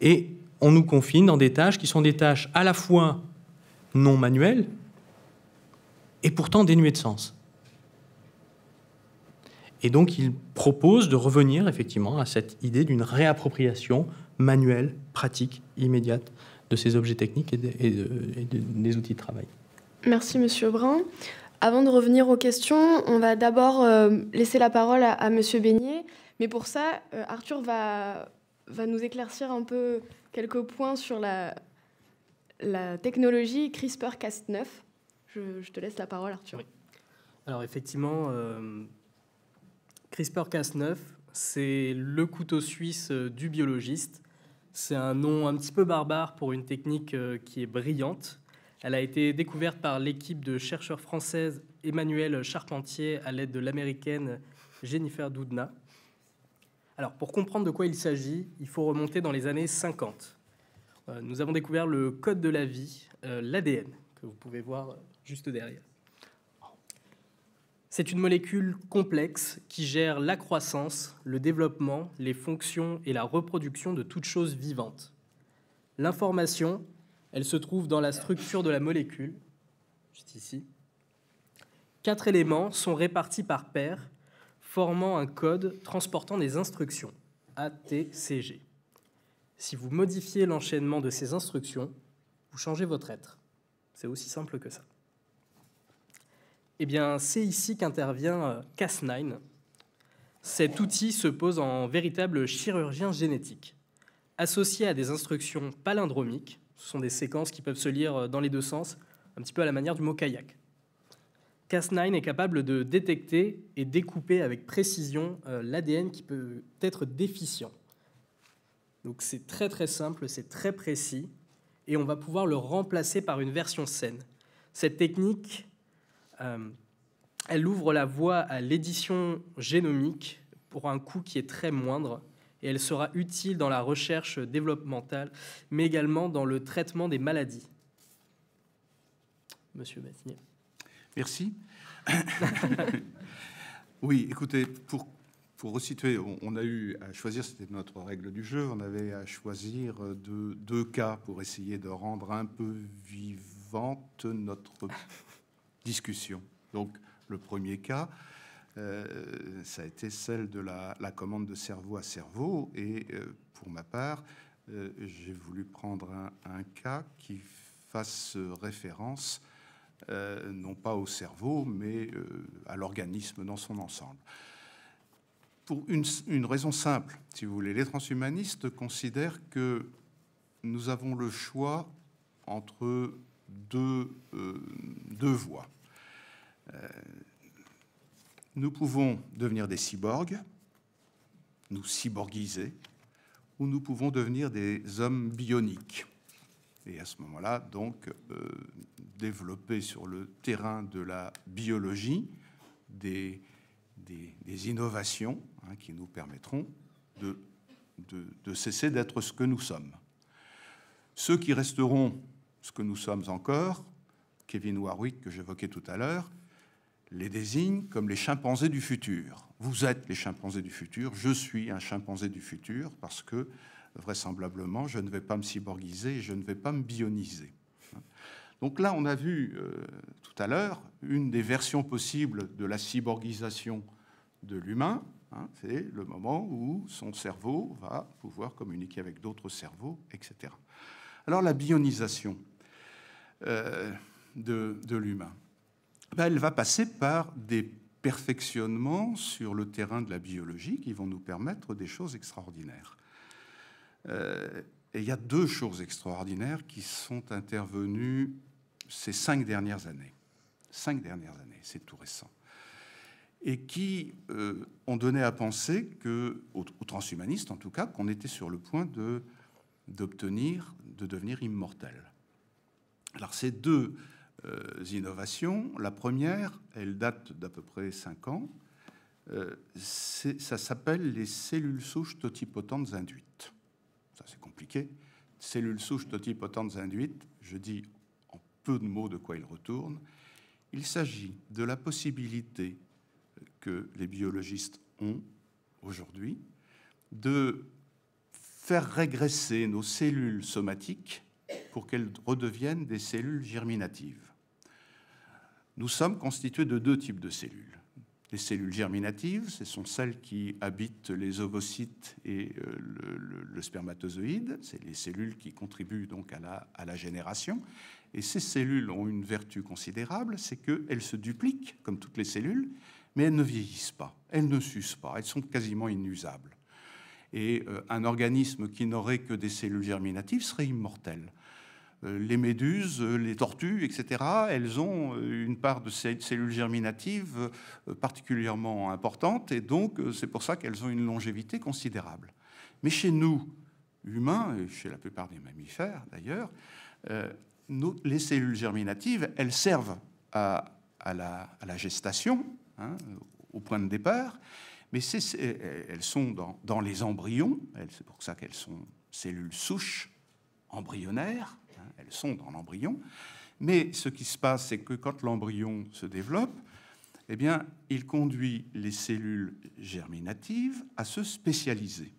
Et on nous confine dans des tâches qui sont des tâches à la fois non manuelles et pourtant dénuées de sens. Et donc il propose de revenir effectivement à cette idée d'une réappropriation manuelle, pratique, immédiate de ces objets techniques et, des outils de travail. Merci, Monsieur Brun. Avant de revenir aux questions, on va d'abord euh, laisser la parole à, Monsieur Beignet. Mais pour ça, euh, Arthur va, va nous éclaircir un peu quelques points sur la, la technologie CRISPR-Cas9. Je, te laisse la parole, Arthur. Alors effectivement, euh, CRISPR-Cas9, c'est le couteau suisse du biologiste. C'est un nom un petit peu barbare pour une technique qui est brillante elle a été découverte par l'équipe de chercheurs françaises Emmanuel Charpentier à l'aide de l'américaine Jennifer Doudna. Alors, pour comprendre de quoi il s'agit, il faut remonter dans les années 50. Euh, nous avons découvert le code de la vie, euh, l'ADN, que vous pouvez voir juste derrière. C'est une molécule complexe qui gère la croissance, le développement, les fonctions et la reproduction de toute chose vivante. L'information elle se trouve dans la structure de la molécule, juste ici. Quatre éléments sont répartis par paire, formant un code transportant des instructions, ATCG. Si vous modifiez l'enchaînement de ces instructions, vous changez votre être. C'est aussi simple que ça. Eh bien, c'est ici qu'intervient euh, Cas9. Cet outil se pose en véritable chirurgien génétique. Associé à des instructions palindromiques, ce sont des séquences qui peuvent se lire euh, dans les deux sens, un petit peu à la manière du mot kayak. Cas9 est capable de détecter et découper avec précision euh, l'ADN qui peut être déficient. Donc c'est très très simple, c'est très précis, et on va pouvoir le remplacer par une version saine. Cette technique, euh, elle ouvre la voie à l'édition génomique pour un coût qui est très moindre, et elle sera utile dans la recherche développementale, mais également dans le traitement des maladies. Monsieur Matigné. Merci. oui, écoutez, pour pour resituer, on, a eu à choisir, c'était notre règle du jeu, on avait à choisir deux, cas pour essayer de rendre un peu vivante notre discussion. Donc, le premier cas, euh, ça a été celle de la, commande de cerveau à cerveau, et euh, pour ma part, euh, j'ai voulu prendre un, cas qui fasse référence non pas au cerveau, mais à l'organisme dans son ensemble pour une, raison simple, si vous voulez. Les transhumanistes considèrent que nous avons le choix entre deux, voies. Nous pouvons devenir des cyborgs, nous cyborgiser, ou nous pouvons devenir des hommes bioniques. Et à ce moment-là, donc, euh, développer sur le terrain de la biologie des des, innovations hein, qui nous permettront de, de, cesser d'être ce que nous sommes. Ceux qui resteront ce que nous sommes encore, Kevin Warwick que j'évoquais tout à l'heure, les désigne comme les chimpanzés du futur. Vous êtes les chimpanzés du futur, je suis un chimpanzé du futur parce que vraisemblablement je ne vais pas me cyborgiser je ne vais pas me bioniser. Donc là, on a vu euh, tout à l'heure une des versions possibles de la cyborgisation de l'humain. Hein, c'est le moment où son cerveau va pouvoir communiquer avec d'autres cerveaux, etc. Alors la bionisation euh, de, l'humain, elle va passer par des perfectionnements sur le terrain de la biologie qui vont nous permettre des choses extraordinaires. Euh, et il y a deux choses extraordinaires qui sont intervenues ces cinq dernières années. Cinq dernières années, c'est tout récent. Et qui euh, ont donné à penser que, aux, transhumanistes en tout cas, qu'on était sur le point d'obtenir, de devenir immortel. Alors ces deux innovations, la première, elle date d'à peu près cinq ans. Euh, ça s'appelle les cellules souches totipotentes induites. Ça c'est compliqué. Cellules souches totipotentes induites, je dis peu de mots de quoi il retourne. Il s'agit de la possibilité que les biologistes ont aujourd'hui de faire régresser nos cellules somatiques pour qu'elles redeviennent des cellules germinatives. Nous sommes constitués de deux types de cellules. Les cellules germinatives, ce sont celles qui habitent les ovocytes et euh, le, spermatozoïde. C'est les cellules qui contribuent donc à la, génération. Et ces cellules ont une vertu considérable, c'est qu'elles se dupliquent, comme toutes les cellules, mais elles ne vieillissent pas, elles ne s'usent pas, elles sont quasiment inusables. Et euh, un organisme qui n'aurait que des cellules germinatives serait immortel. Euh, les méduses, euh, les tortues, etc., elles ont euh, une part de cellules germinatives particulièrement importante, et donc c'est pour ça qu'elles ont une longévité considérable. Mais chez nous, humains, et chez la plupart des mammifères d'ailleurs, les cellules germinatives, elles servent à, la, gestation, hein, au point de départ, mais elles sont dans, dans les embryons, c'est pour ça qu'elles sont cellules souches embryonnaires, elles sont dans l'embryon. Mais ce qui se passe, c'est que quand l'embryon se développe, eh il conduit les cellules germinatives à se spécialiser.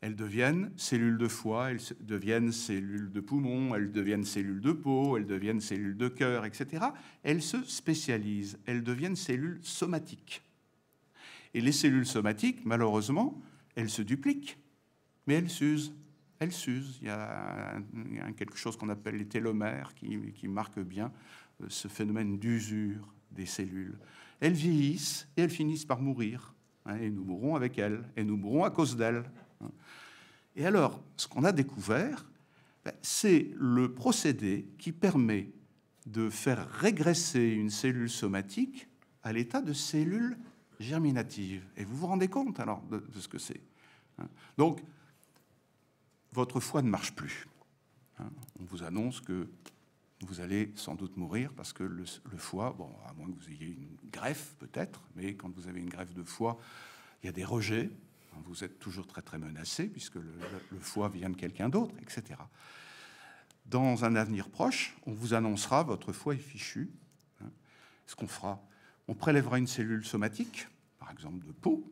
Elles deviennent cellules de foie, elles deviennent cellules de poumon, elles deviennent cellules de peau, elles deviennent cellules de cœur, etc. Elles se spécialisent, elles deviennent cellules somatiques. Et les cellules somatiques, malheureusement, elles se dupliquent, mais elles s'usent elles s'usent. Il y a, quelque chose qu'on appelle les télomères qui, qui marque bien euh, ce phénomène d'usure des cellules. Elles vieillissent et elles finissent par mourir. Hein, et nous mourrons avec elles, et nous mourrons à cause d'elles. Hein. Et alors, ce qu'on a découvert, ben, c'est le procédé qui permet de faire régresser une cellule somatique à l'état de cellule germinative. Et vous vous rendez compte alors de, ce que c'est. Hein. Donc, votre foie ne marche plus. Hein. On vous annonce que vous allez sans doute mourir parce que le, foie, bon, à moins que vous ayez une greffe peut-être, mais quand vous avez une greffe de foie, il y a des rejets. Hein. Vous êtes toujours très très menacé puisque le, foie vient de quelqu'un d'autre, etc. Dans un avenir proche, on vous annoncera votre foie est fichu. Hein. Ce qu'on fera, on prélèvera une cellule somatique, par exemple de peau,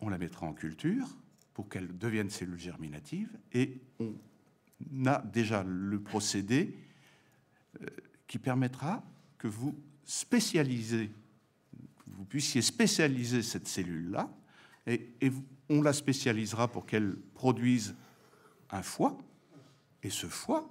on la mettra en culture pour qu'elle devienne cellule germinative et on a déjà le procédé euh, qui permettra que vous spécialisez, vous puissiez spécialiser cette cellule-là et, on la spécialisera pour qu'elle produise un foie et ce foie,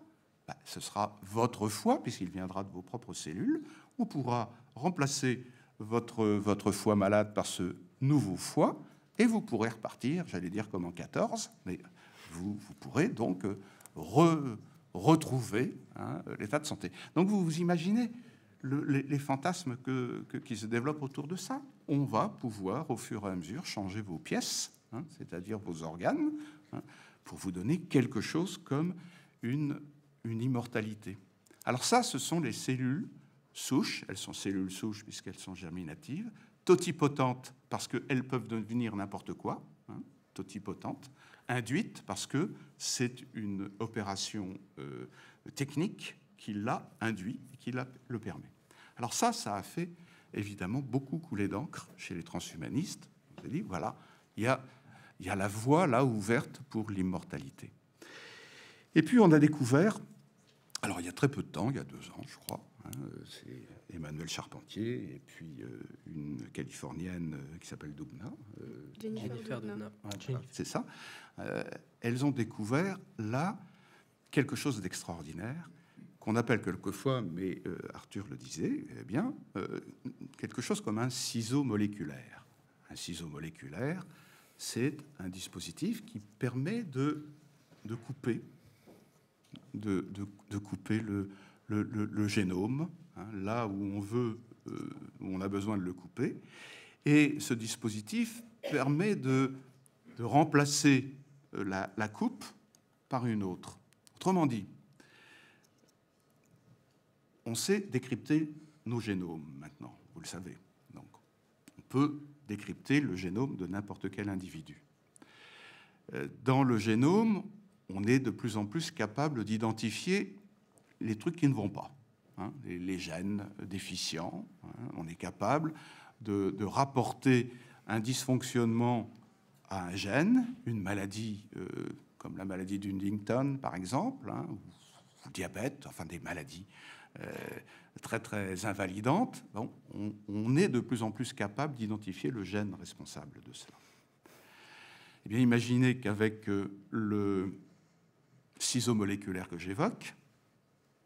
bah, ce sera votre foie puisqu'il viendra de vos propres cellules. On pourra remplacer votre foie malade par ce nouveau foie et vous pourrez repartir, j'allais dire comme en 14, mais vous, vous pourrez donc euh, retrouver hein, l'état de santé. Donc vous vous imaginez les, fantasmes qui se développent autour de ça. On va pouvoir au fur et à mesure changer vos pièces, hein, c'est-à-dire vos organes, hein, pour vous donner quelque chose comme une immortalité. Alors ça, ce sont les cellules souches, elles sont cellules souches puisqu'elles sont germinatives, totipotentes parce qu'elles peuvent devenir n'importe quoi, hein, totipotentes, induites parce que c'est une opération euh, technique qui l'a induit, qui le permet. Alors ça, ça a fait évidemment beaucoup couler d'encre chez les transhumanistes. On s'est dit, voilà, il y a, y a la voie là ouverte pour l'immortalité. Et puis on a découvert, alors il y a très peu de temps, il y a deux ans je crois, Hein, c'est Emmanuel Charpentier et puis euh, une Californienne euh, qui s'appelle Dubna. Euh, Jennifer Dubna. c'est ça. elles ont découvert là quelque chose d'extraordinaire qu'on appelle quelquefois, mais Arthur le disait, eh bien, quelque chose comme un ciseau moléculaire. Un ciseau moléculaire, c'est un dispositif qui permet de, de couper, de, de couper le, le, génome, hein, là où on veut, euh, on a besoin de le couper. Et ce dispositif permet de, remplacer euh, la, coupe par une autre. Autrement dit, on sait décrypter nos génomes maintenant, vous le savez. On peut décrypter le génome de n'importe quel individu. Euh, dans le génome, on est de plus en plus capable d'identifier les trucs qui ne vont pas. Hein, les, gènes déficients. Hein, on est capable de, rapporter un dysfonctionnement à un gène, une maladie euh, comme la maladie d'Huntington par exemple, hein, ou, diabète, enfin des maladies euh, très très invalidantes. On, est de plus en plus capable d'identifier le gène responsable de cela. Eh bien, imaginez qu'avec euh, le ciseau moléculaire que j'évoque,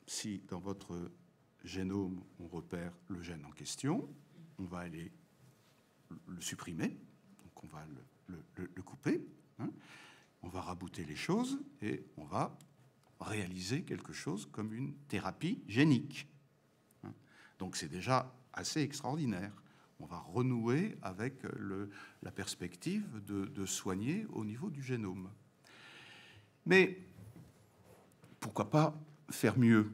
si dans votre génome on repère le gène en question, on va aller le supprimer, on va le, couper, hein. on va rabouter les choses et on va réaliser quelque chose comme une thérapie génique. Hein. Donc c'est déjà assez extraordinaire. On va renouer avec la perspective de soigner au niveau du génome. Mais pourquoi pas faire mieux?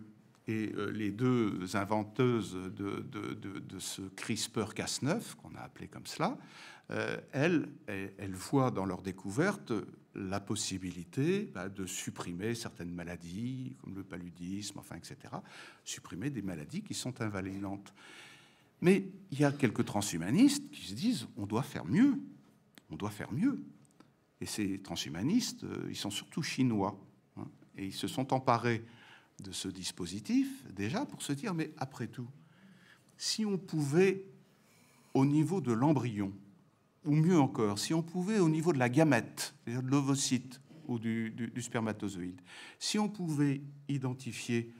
Et euh, les deux inventeuses de, ce CRISPR-Cas9, qu'on a appelé comme cela, euh, elles, voient dans leur découverte la possibilité bah, de supprimer certaines maladies, comme le paludisme, enfin, etc., supprimer des maladies qui sont invalidantes. Mais il y a quelques transhumanistes qui se disent on doit faire mieux, on doit faire mieux. Et ces transhumanistes, euh, ils sont surtout chinois, hein, et ils se sont emparés de ce dispositif, déjà pour se dire, mais après tout, si on pouvait, au niveau de l'embryon, ou mieux encore, si on pouvait, au niveau de la gamète, de l'ovocyte ou du, spermatozoïde, si on pouvait identifier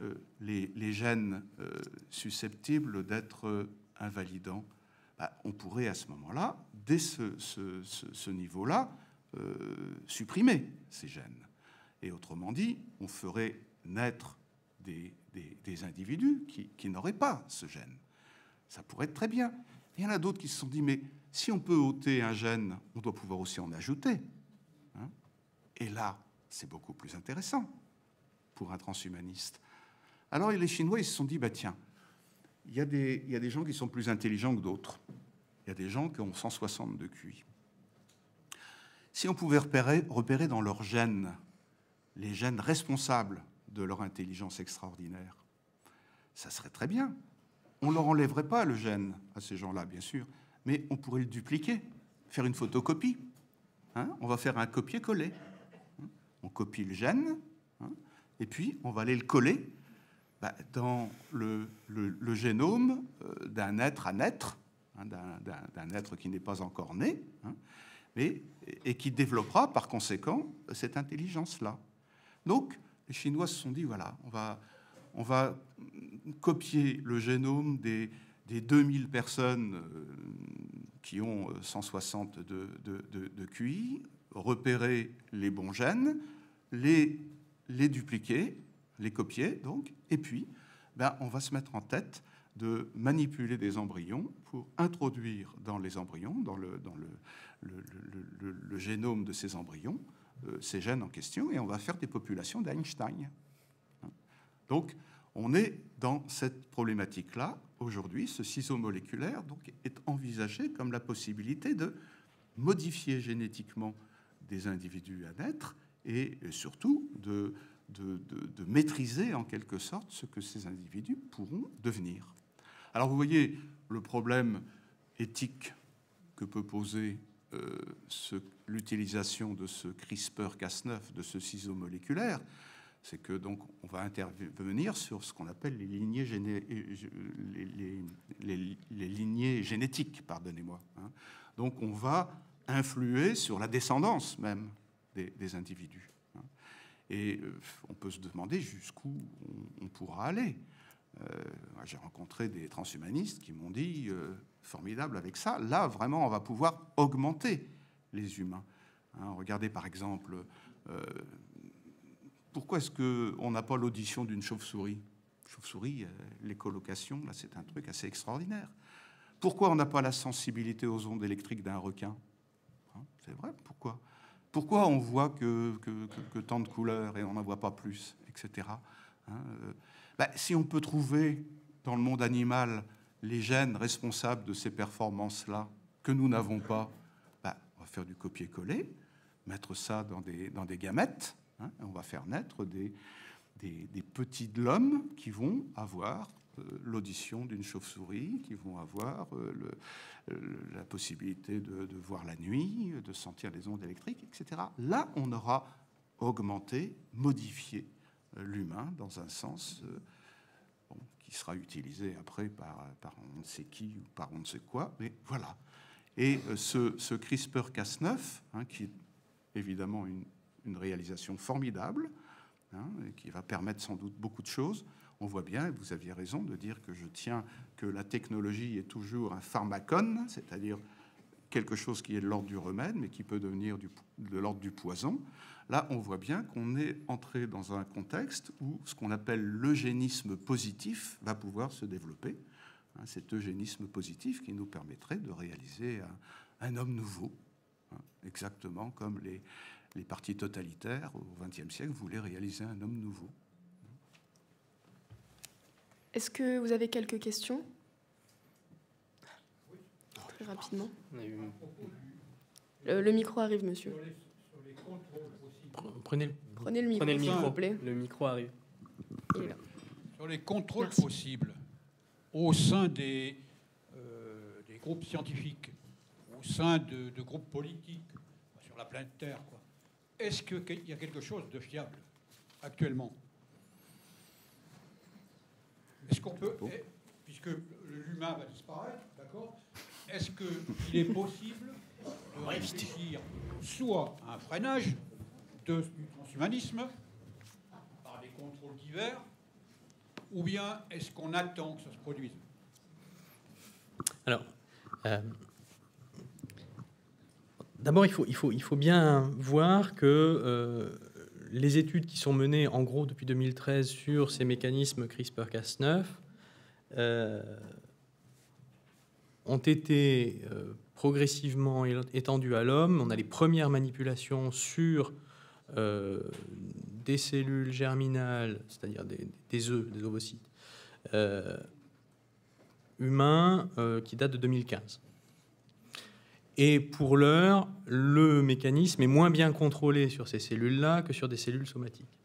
euh, les, gènes euh, susceptibles d'être invalidants, bah, on pourrait à ce moment-là, dès ce, niveau-là, euh, supprimer ces gènes. Et autrement dit, on ferait naître des, individus qui, n'auraient pas ce gène. Ça pourrait être très bien. Il y en a d'autres qui se sont dit, mais si on peut ôter un gène, on doit pouvoir aussi en ajouter. Hein. Et là, c'est beaucoup plus intéressant pour un transhumaniste. Alors les Chinois, ils se sont dit, bah tiens, il y, a des, il y a des gens qui sont plus intelligents que d'autres. Il y a des gens qui ont 160 de QI. Si on pouvait repérer, repérer dans leurs gènes les gènes responsables de leur intelligence extraordinaire, ça serait très bien. On ne leur enlèverait pas le gène à ces gens-là, bien sûr, mais on pourrait le dupliquer, faire une photocopie. Hein. on va faire un copier-coller. Hein. on copie le gène, hein, et puis on va aller le coller bah, dans le, génome euh, d'un être à naître, d'un être qui n'est pas encore né, mais, et qui développera par conséquent cette intelligence-là. Donc, les Chinois se sont dit, voilà, on va, on va copier le génome des, des 2000 personnes euh, qui ont 160 de, de, QI, repérer les bons gènes, les, les dupliquer, les copier, donc, et puis ben, on va se mettre en tête de manipuler des embryons pour introduire dans les embryons, dans le, génome de ces embryons, euh, ces gènes en question, et on va faire des populations d'Einstein. Donc, on est dans cette problématique-là. Aujourd'hui, ce ciseau moléculaire donc, est envisagé comme la possibilité de modifier génétiquement des individus à naître et surtout de, de, de, maîtriser en quelque sorte ce que ces individus pourront devenir. Alors vous voyez le problème éthique que peut poser euh, l'utilisation de ce CRISPR-Cas9, de ce ciseau moléculaire, c'est que donc on va intervenir sur ce qu'on appelle les lignées, lignées génétiques, pardonnez-moi. Hein. Donc on va influer sur la descendance même des, individus. Hein. Et euh, on peut se demander jusqu'où on, pourra aller. Euh, j'ai rencontré des transhumanistes qui m'ont dit euh, formidable avec ça. Là, vraiment, on va pouvoir augmenter les humains. Hein. regardez par exemple pourquoi est-ce qu'on n'a pas l'audition d'une chauve-souris? Chauve-souris, euh, les colocations, là, c'est un truc assez extraordinaire. Pourquoi on n'a pas la sensibilité aux ondes électriques d'un requin? Hein, C'est vrai, pourquoi? Pourquoi on voit que, que, tant de couleurs et on n'en voit pas plus, etc. Hein, euh, bah, si on peut trouver dans le monde animal les gènes responsables de ces performances-là que nous n'avons pas, bah, on va faire du copier-coller, mettre ça dans des, gamètes, Hein, on va faire naître des, des, petits de l'homme qui vont avoir euh, l'audition d'une chauve-souris, qui vont avoir euh, la possibilité de, voir la nuit, de sentir les ondes électriques, etc. Là, on aura augmenté, modifié euh, l'humain dans un sens qui sera utilisé après par, on ne sait qui ou par on ne sait quoi, mais voilà. Et ce, ce CRISPR-Cas9, hein, qui est évidemment une réalisation formidable, hein, qui va permettre sans doute beaucoup de choses. On voit bien, et vous aviez raison de dire que je tiens que la technologie est toujours un pharmacone, c'est-à-dire quelque chose qui est de l'ordre du remède, mais qui peut devenir de l'ordre du poison. Là, on voit bien qu'on est entré dans un contexte où ce qu'on appelle l'eugénisme positif va pouvoir se développer. Hein, cet eugénisme positif qui nous permettrait de réaliser un, homme nouveau, hein, exactement comme les, les partis totalitaires au XXe siècle voulaient réaliser un homme nouveau. Est-ce que vous avez quelques questions? Très rapidement. Le, micro arrive, monsieur. Prenez le, Prenez le micro, Prenez le micro. Le micro arrive. Sur les contrôles possibles au sein des, euh, des, groupes scientifiques, au sein de, de groupes politiques, sur la planète Terre, quoi. Est-ce qu'il y a quelque chose de fiable actuellement? Est-ce qu'on peut, eh, puisque l'humain va disparaître, d'accord Est-ce qu'il est possible de réfléchir soit à un freinage du transhumanisme par des contrôles divers, ou bien est-ce qu'on attend que ça se produise? Alors, euh, D'abord, il faut, il, faut, il faut bien voir que euh, les études qui sont menées en gros depuis 2013 sur ces mécanismes CRISPR-Cas9 euh, ont été progressivement étendues à l'homme. On a les premières manipulations sur des cellules germinales, c'est-à-dire des, œufs, des ovocytes, humains qui datent de 2015. Et pour l'heure, le mécanisme est moins bien contrôlé sur ces cellules-là que sur des cellules somatiques.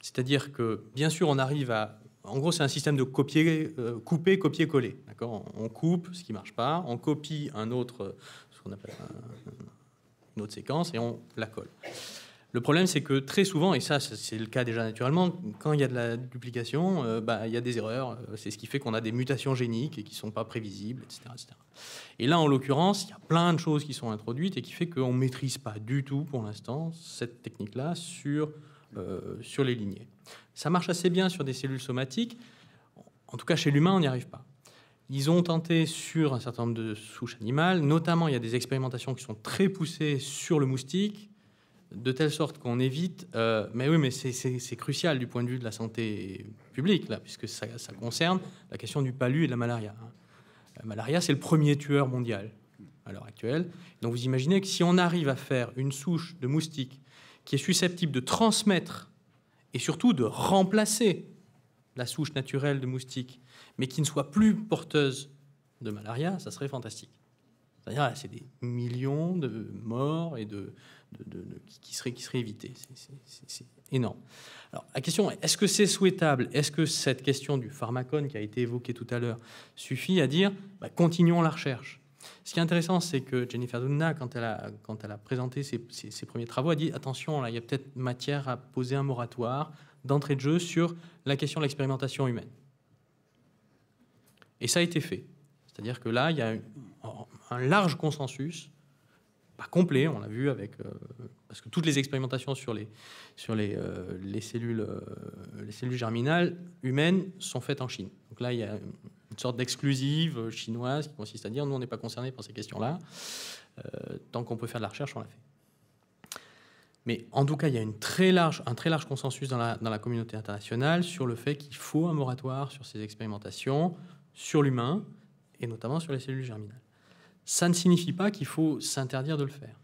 C'est-à-dire que, bien sûr, on arrive à... En gros, c'est un système de copier, euh, couper, copier, coller. On coupe ce qui ne marche pas, on copie un autre, ce qu'on appelle une autre séquence, et on la colle. Le problème, c'est que très souvent, et ça, c'est le cas déjà naturellement, quand il y a de la duplication, euh, bah, il y a des erreurs. Euh, c'est ce qui fait qu'on a des mutations géniques et qui ne sont pas prévisibles, etc., Et là, en l'occurrence, il y a plein de choses qui sont introduites et qui fait qu'on ne maîtrise pas du tout, pour l'instant, cette technique-là sur, euh, sur les lignées. Ça marche assez bien sur des cellules somatiques. En tout cas, chez l'humain, on n'y arrive pas. Ils ont tenté sur un certain nombre de souches animales, notamment il y a des expérimentations qui sont très poussées sur le moustique, de telle sorte qu'on évite. Euh, mais oui, mais c'est crucial du point de vue de la santé publique, là, puisque ça, concerne la question du palu et de la malaria. Hein. La malaria, c'est le premier tueur mondial à l'heure actuelle. Donc vous imaginez que si on arrive à faire une souche de moustique qui est susceptible de transmettre et surtout de remplacer la souche naturelle de moustique, mais qui ne soit plus porteuse de malaria, ça serait fantastique. C'est-à-dire, c'est des millions de morts et de, qui, seraient, qui évités. C'est énorme. Alors, la question est est-ce que c'est souhaitable? Est-ce que cette question du pharmacone qui a été évoquée tout à l'heure suffit à dire bah, continuons la recherche? Ce qui est intéressant, c'est que Jennifer Doudna, quand elle a, quand elle a présenté ses, ses, premiers travaux, a dit attention, là, il y a peut-être matière à poser un moratoire d'entrée de jeu sur la question de l'expérimentation humaine. Et ça a été fait. C'est-à-dire que là, il y a un large consensus, pas complet, on l'a vu avec. Euh, parce que toutes les expérimentations sur les, sur les, euh, les, cellules, euh, les cellules germinales humaines sont faites en Chine. Donc là, il y a une sorte d'exclusive chinoise qui consiste à dire nous, on n'est pas concernés par ces questions-là. tant qu'on peut faire de la recherche, on l'a fait. Mais en tout cas, il y a une très large, un très large consensus dans la, dans la communauté internationale sur le fait qu'il faut un moratoire sur ces expérimentations, sur l'humain, et notamment sur les cellules germinales. Ça ne signifie pas qu'il faut s'interdire de le faire.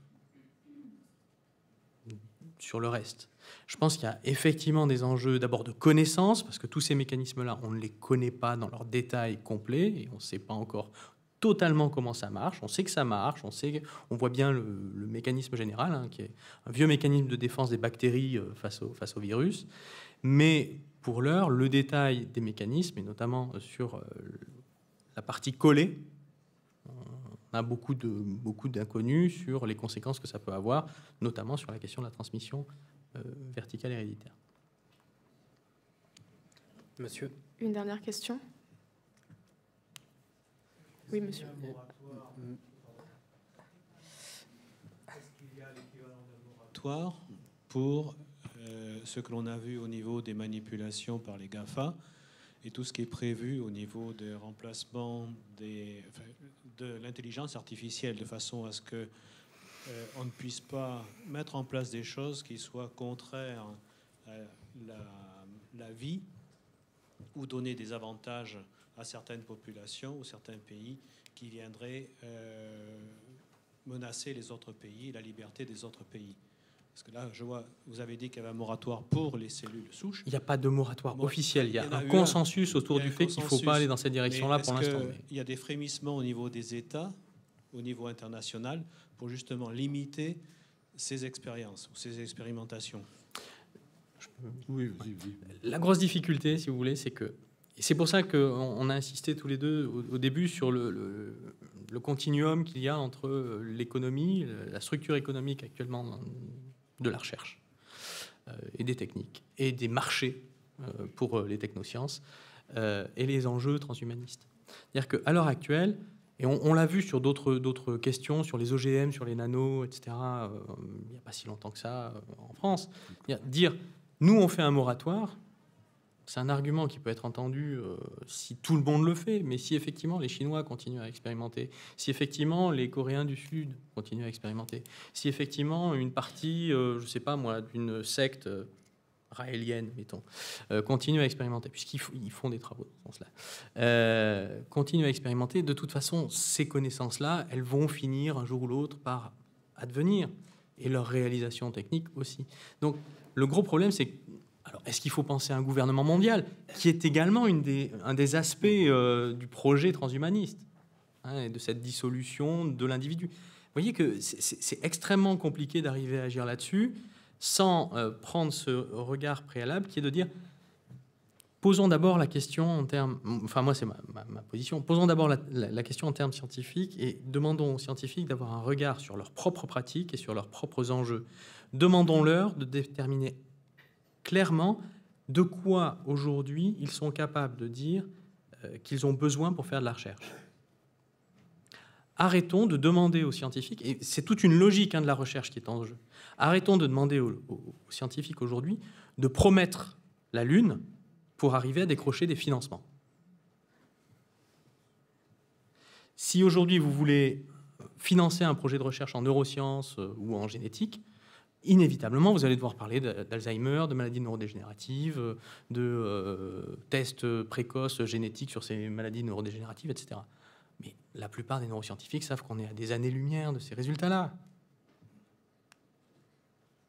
Sur le reste. Je pense qu'il y a effectivement des enjeux d'abord de connaissance, parce que tous ces mécanismes-là, on ne les connaît pas dans leur détail complet, et on ne sait pas encore totalement comment ça marche. On sait que ça marche, on, sait, on voit bien le, mécanisme général, hein, qui est un vieux mécanisme de défense des bactéries euh, face au, face au virus. Mais pour l'heure, le détail des mécanismes, et notamment sur euh, la partie collée, on a beaucoup de beaucoup d'inconnus sur les conséquences que ça peut avoir, notamment sur la question de la transmission euh, verticale héréditaire. Monsieur. Une dernière question. Oui, monsieur. Est-ce qu'il y a l'équivalent d'un moratoire pour euh, ce que l'on a vu au niveau des manipulations par les GAFA et tout ce qui est prévu au niveau des, de l'intelligence artificielle, de façon à ce que euh, on ne puisse pas mettre en place des choses qui soient contraires à la, vie ou donner des avantages à certaines populations ou certains pays qui viendraient euh, menacer les autres pays, la liberté des autres pays. Parce que là, je vois, vous avez dit qu'il y avait un moratoire pour les cellules souches. Il n'y a pas de moratoire officiel. Il y a, un consensus autour du fait qu'il ne faut pas aller dans cette direction-là pour l'instant. Il y a des frémissements au niveau des États, au niveau international, pour justement limiter ces expériences ou ces expérimentations? Oui, oui, oui. La grosse difficulté, si vous voulez, c'est que et c'est pour ça qu'on a insisté tous les deux au, début sur le, le, le continuum qu'il y a entre l'économie, la structure économique actuellement de la recherche euh, et des techniques et des marchés euh, pour euh, les technosciences et les enjeux transhumanistes. C'est-à-dire qu'à l'heure actuelle, et on, l'a vu sur d'autres questions, sur les OGM, sur les nanos, etc., il n'y a pas si longtemps que ça en France, dire nous on fait un moratoire, c'est un argument qui peut être entendu euh, si tout le monde le fait, mais si effectivement les Chinois continuent à expérimenter, si effectivement les Coréens du Sud continuent à expérimenter, si effectivement une partie, euh, je ne sais pas moi, d'une secte euh, raélienne, mettons, continue à expérimenter, puisqu'ils font des travaux dans ce sens-là, continue à expérimenter, de toute façon, ces connaissances-là, elles vont finir un jour ou l'autre par advenir. et leur réalisation technique aussi. Donc le gros problème, c'est alors, est-ce qu'il faut penser à un gouvernement mondial, qui est également un des aspects euh, du projet transhumaniste, hein, et de cette dissolution de l'individu? Vous voyez que c'est extrêmement compliqué d'arriver à agir là-dessus sans euh, prendre ce regard préalable qui est de dire Posons d'abord la question en termes, enfin moi c'est ma, position, posons d'abord la, question en termes scientifiques et demandons aux scientifiques d'avoir un regard sur leurs propres pratiques et sur leurs propres enjeux. Demandons-leur de déterminer clairement de quoi aujourd'hui ils sont capables de dire euh, qu'ils ont besoin pour faire de la recherche. Arrêtons de demander aux scientifiques, et c'est toute une logique hein, de la recherche qui est en jeu, arrêtons de demander aux scientifiques aujourd'hui de promettre la Lune pour arriver à décrocher des financements. Si aujourd'hui vous voulez financer un projet de recherche en neurosciences euh, ou en génétique, inévitablement, vous allez devoir parler d'Alzheimer, de maladies neurodégénératives, de euh, tests précoces génétiques sur ces maladies neurodégénératives, etc. Mais la plupart des neuroscientifiques savent qu'on est à des années-lumière de ces résultats-là.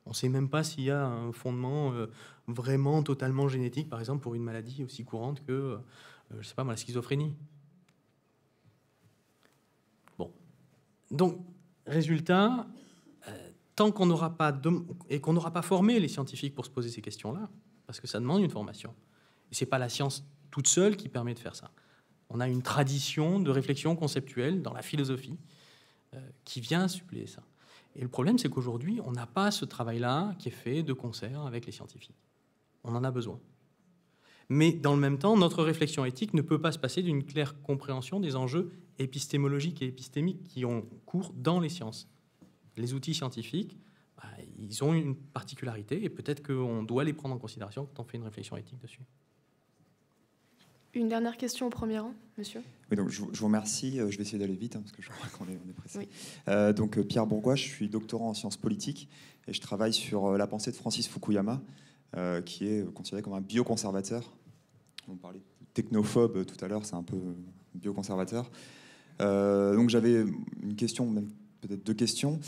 On ne sait même pas s'il y a un fondement euh, vraiment totalement génétique, par exemple, pour une maladie aussi courante que, euh, je sais pas la schizophrénie. Bon. Donc, résultat, tant qu'on n'aura pas et qu'on n'aura pas formé les scientifiques pour se poser ces questions-là, parce que ça demande une formation. Et c'est pas la science toute seule qui permet de faire ça. On a une tradition de réflexion conceptuelle dans la philosophie qui vient suppléer ça. Et le problème, c'est qu'aujourd'hui, on n'a pas ce travail-là qui est fait de concert avec les scientifiques. On en a besoin. Mais dans le même temps, notre réflexion éthique ne peut pas se passer d'une claire compréhension des enjeux épistémologiques et épistémiques qui ont cours dans les sciences. Les outils scientifiques, bah, ils ont une particularité et peut-être qu'on doit les prendre en considération quand on fait une réflexion éthique dessus. Une dernière question au premier rang, monsieur. Oui, donc je, vous remercie. Euh, je vais essayer d'aller vite hein, parce que je crois qu'on est, on est pressé. Euh, donc euh, Pierre Bourgois, je suis doctorant en sciences politiques et je travaille sur la pensée de Francis Fukuyama, qui est considéré comme un bioconservateur. On parlait de technophobe tout à l'heure, c'est un peu bioconservateur. donc j'avais une question, même peut-être deux questions.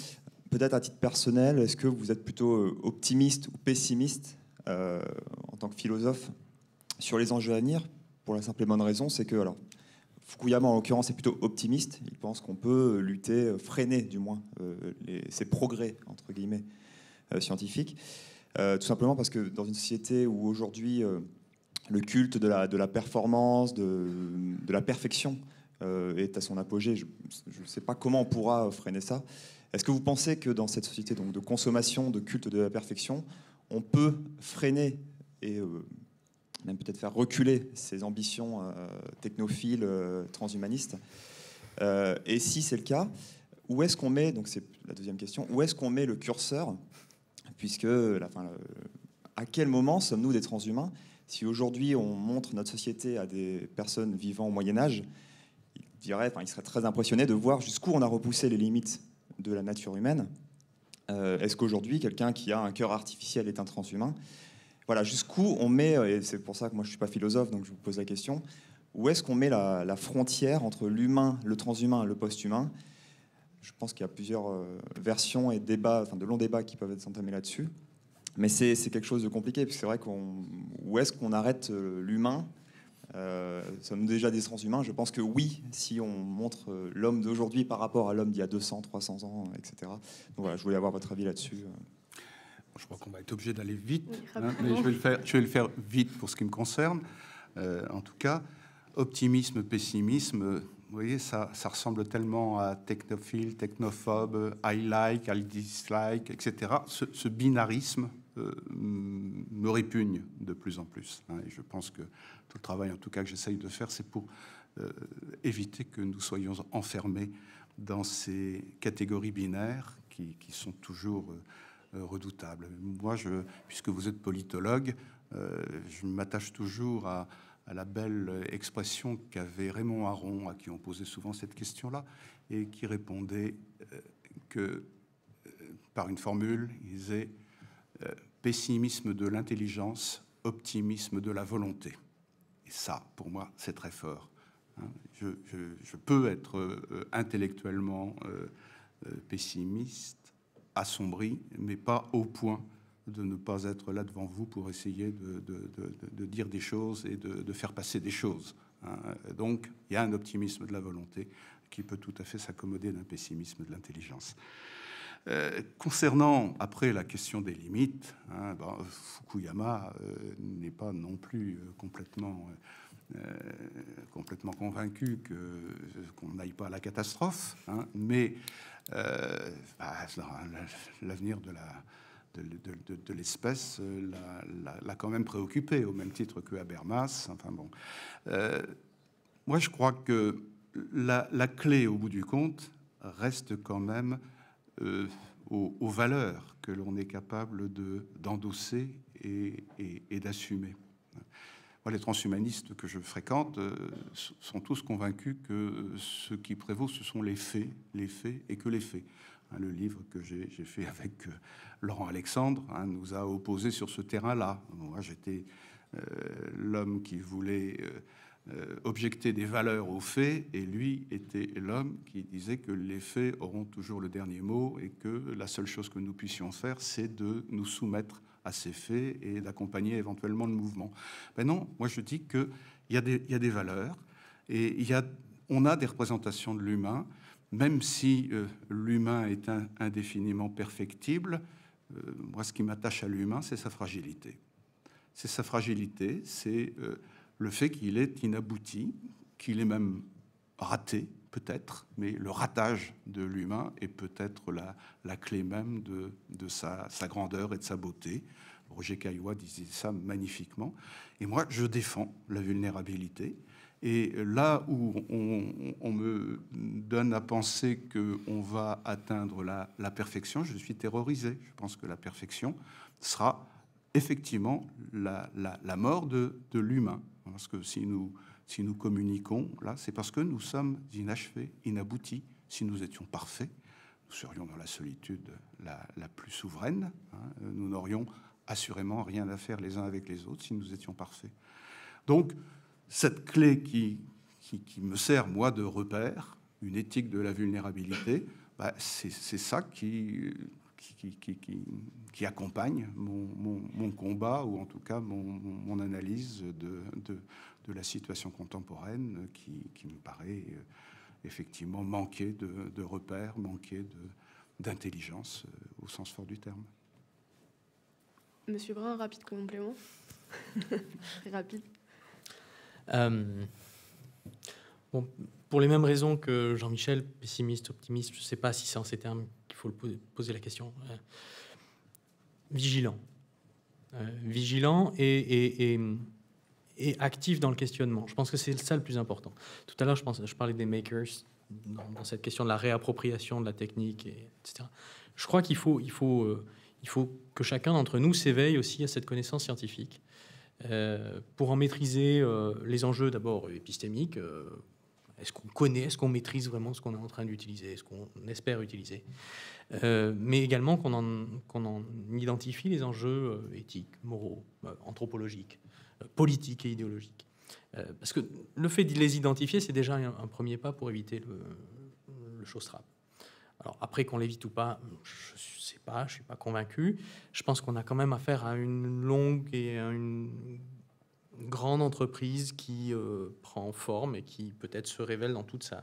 Peut-être à titre personnel, est-ce que vous êtes plutôt optimiste ou pessimiste en tant que philosophe sur les enjeux à venir? Pour la simple et bonne raison, c'est que alors, Fukuyama, en l'occurrence, est plutôt optimiste. Il pense qu'on peut lutter, freiner du moins euh, ces progrès, entre guillemets, euh, scientifiques. Euh, tout simplement parce que dans une société où aujourd'hui le culte de la, de la performance, de, de la perfection est à son apogée, je ne sais pas comment on pourra freiner ça. Est-ce que vous pensez que dans cette société donc, de consommation, de culte de la perfection, on peut freiner et même peut-être faire reculer ses ambitions euh, technophiles, euh, transhumanistes. Euh, et si c'est le cas, où est-ce qu'on met, donc c'est la deuxième question, où est-ce qu'on met le curseur Puisque, à quel moment sommes-nous des transhumains? Si aujourd'hui on montre notre société à des personnes vivant au Moyen Âge, ils diraient, enfin, ils seraient très impressionnés de voir jusqu'où on a repoussé les limites de la nature humaine. est-ce qu'aujourd'hui, quelqu'un qui a un cœur artificiel est un transhumain? Voilà, jusqu'où on met, et c'est pour ça que moi je ne suis pas philosophe, donc je vous pose la question, où est-ce qu'on met la, frontière entre l'humain, le transhumain le post-humain? Je pense qu'il y a plusieurs euh, versions et débats, enfin de longs débats qui peuvent être s'entamer là-dessus. Mais c'est quelque chose de compliqué, parce c'est vrai qu'on. Où est-ce qu'on arrête euh, l'humain euh, Sommes déjà des transhumains Je pense que oui, si on montre euh, l'homme d'aujourd'hui par rapport à l'homme d'il y a 200, 300 ans, etc. Donc voilà, je voulais avoir votre avis là-dessus. Je crois qu'on va être obligé d'aller vite, hein, mais je vais, le faire, je vais le faire vite pour ce qui me concerne. Euh, en tout cas, optimisme, pessimisme, vous voyez, ça, ça ressemble tellement à technophile, technophobe, I like, I dislike, etc. Ce, binarisme euh, me répugne de plus en plus. Hein, et je pense que tout le travail, en tout cas, que j'essaye de faire, c'est pour euh, éviter que nous soyons enfermés dans ces catégories binaires qui, sont toujours euh, redoutable. Moi, je, puisque vous êtes politologue, euh, je m'attache toujours à, la belle expression qu'avait Raymond Aron, à qui on posait souvent cette question-là, et qui répondait euh, que, par une formule, il disait pessimisme de l'intelligence, optimisme de la volonté. Ça, pour moi, c'est très fort. Hein. Je, peux être intellectuellement pessimiste, assombri, mais pas au point de ne pas être là devant vous pour essayer de, dire des choses et de, faire passer des choses. Hein. Donc, il y a un optimisme de la volonté qui peut tout à fait s'accommoder d'un pessimisme de l'intelligence. Euh, concernant après la question des limites, hein, Fukuyama euh, n'est pas non plus euh, complètement, complètement convaincu qu'on n'aille pas à la catastrophe, hein, mais bah, l'avenir de l'espèce l'a quand même préoccupé, au même titre que Habermas. Enfin bon. moi, je crois que la, clé, au bout du compte, reste quand même euh, aux, valeurs que l'on est capable d'endosser et, d'assumer. les transhumanistes que je fréquente euh, sont tous convaincus que ce qui prévaut, ce sont les faits, les faits et que les faits. Hein, le livre que j'ai fait avec euh, Laurent Alexandre hein, nous a opposés sur ce terrain-là. Moi, j'étais l'homme qui voulait euh, objecter des valeurs aux faits, et lui était l'homme qui disait que les faits auront toujours le dernier mot et que la seule chose que nous puissions faire, c'est de nous soumettre à ces faits et d'accompagner éventuellement le mouvement. Ben non, moi je dis qu'il y, a des, y a des valeurs et y a, on a des représentations de l'humain, même si euh, l'humain est indéfiniment perfectible. Euh, moi, ce qui m'attache à l'humain, c'est sa fragilité. C'est sa fragilité, c'est le fait qu'il est inabouti, qu'il est même raté, peut-être, mais le ratage de l'humain est peut-être la, clé même de, sa, grandeur et de sa beauté. Roger Caillois disait ça magnifiquement. Et moi, je défends la vulnérabilité. Et là où on, me donne à penser qu'on va atteindre la, perfection, je suis terrorisé. Je pense que la perfection sera effectivement la, mort de l'humain. Parce que si nous, si nous communiquons, là, c'est parce que nous sommes inachevés, inaboutis. Si nous étions parfaits, nous serions dans la solitude la, la plus souveraine. Hein. Nous n'aurions assurément rien à faire les uns avec les autres si nous étions parfaits. Donc, cette clé qui, qui, me sert, moi, de repère, une éthique de la vulnérabilité, bah, c'est ça qui, qui, accompagne mon, combat, ou en tout cas mon, analyse de, de, la situation contemporaine qui, me paraît euh, effectivement manquer de, repères, manquer d'intelligence euh, au sens fort du terme. Monsieur Brun, rapide complément. Très rapide. Euh, bon, pour les mêmes raisons que Jean-Michel, pessimiste, optimiste, je ne sais pas si c'est en ces termes faut poser la question. Euh, vigilant. Euh, vigilant et, et, actif dans le questionnement. Je pense que c'est ça le plus important. Tout à l'heure, je, pense, je parlais des makers dans, cette question de la réappropriation de la technique, et, etc. Je crois qu'il faut, il faut, euh, il faut que chacun d'entre nous s'éveille aussi à cette connaissance scientifique. pour en maîtriser les enjeux d'abord épistémiques, est-ce qu'on connaît, est-ce qu'on maîtrise vraiment ce qu'on est en train d'utiliser, est-ce qu'on espère utiliser? Euh, Mais également qu'on en, en, identifie les enjeux euh, éthiques, moraux, euh, anthropologiques, politiques et idéologiques. parce que le fait de les identifier, c'est déjà un, premier pas pour éviter le, le showstrap. Alors après qu'on l'évite ou pas, je ne sais pas, je ne suis pas convaincu. Je pense qu'on a quand même affaire à une longue et à une grande entreprise qui euh, prend forme et qui peut-être se révèle dans toutes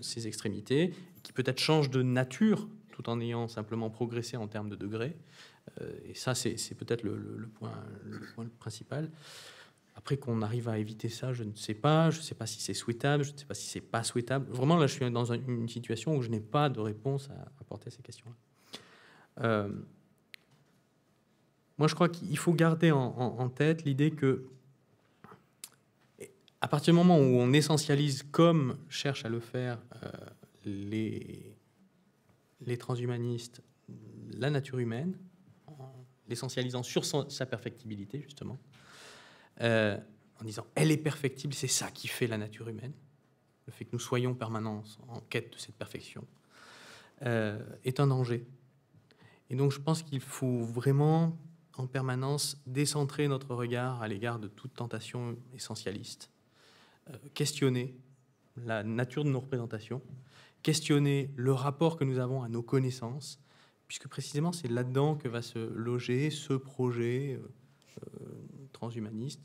ses extrémités, qui peut-être change de nature tout en ayant simplement progressé en termes de degrés. Euh, et ça, c'est, peut-être le, point, le point principal. Après qu'on arrive à éviter ça, je ne sais pas. Je ne sais pas si c'est souhaitable, je ne sais pas si c'est pas souhaitable. Vraiment, là, je suis dans une situation où je n'ai pas de réponse à apporter à ces questions-là. Euh, moi, je crois qu'il faut garder en, tête l'idée que, à partir du moment où on essentialise, comme cherchent à le faire euh, les, les transhumanistes, la nature humaine, en l'essentialisant sur sa perfectibilité, justement, euh, en disant elle est perfectible, c'est ça qui fait la nature humaine, le fait que nous soyons en permanence en quête de cette perfection, euh, est un danger. Et donc je pense qu'il faut vraiment en permanence décentrer notre regard à l'égard de toute tentation essentialiste, euh, questionner la nature de nos représentations questionner le rapport que nous avons à nos connaissances, puisque précisément c'est là-dedans que va se loger ce projet euh, euh, transhumaniste.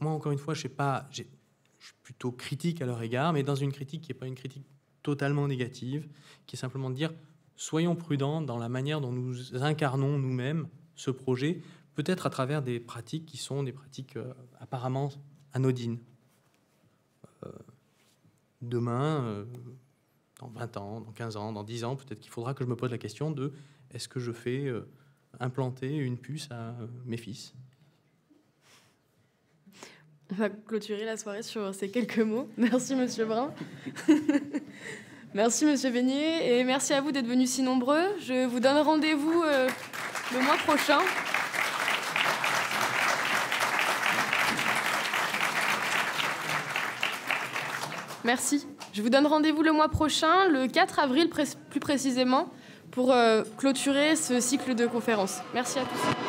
Moi, encore une fois, je, sais pas, je suis plutôt critique à leur égard, mais dans une critique qui n'est pas une critique totalement négative, qui est simplement de dire soyons prudents dans la manière dont nous incarnons nous-mêmes ce projet, peut-être à travers des pratiques qui sont des pratiques euh, apparemment anodines. demain, dans 20 ans, dans 15 ans, dans 10 ans, peut-être qu'il faudra que je me pose la question de est-ce que je fais euh, implanter une puce à mes fils? On va clôturer la soirée sur ces quelques mots. Merci, Monsieur Brun. merci, Monsieur Beignet. Et merci à vous d'être venus si nombreux. Je vous donne rendez-vous euh, le mois prochain. Merci. Je vous donne rendez-vous le mois prochain, le 4 avril plus précisément, pour euh, clôturer ce cycle de conférences. Merci à tous.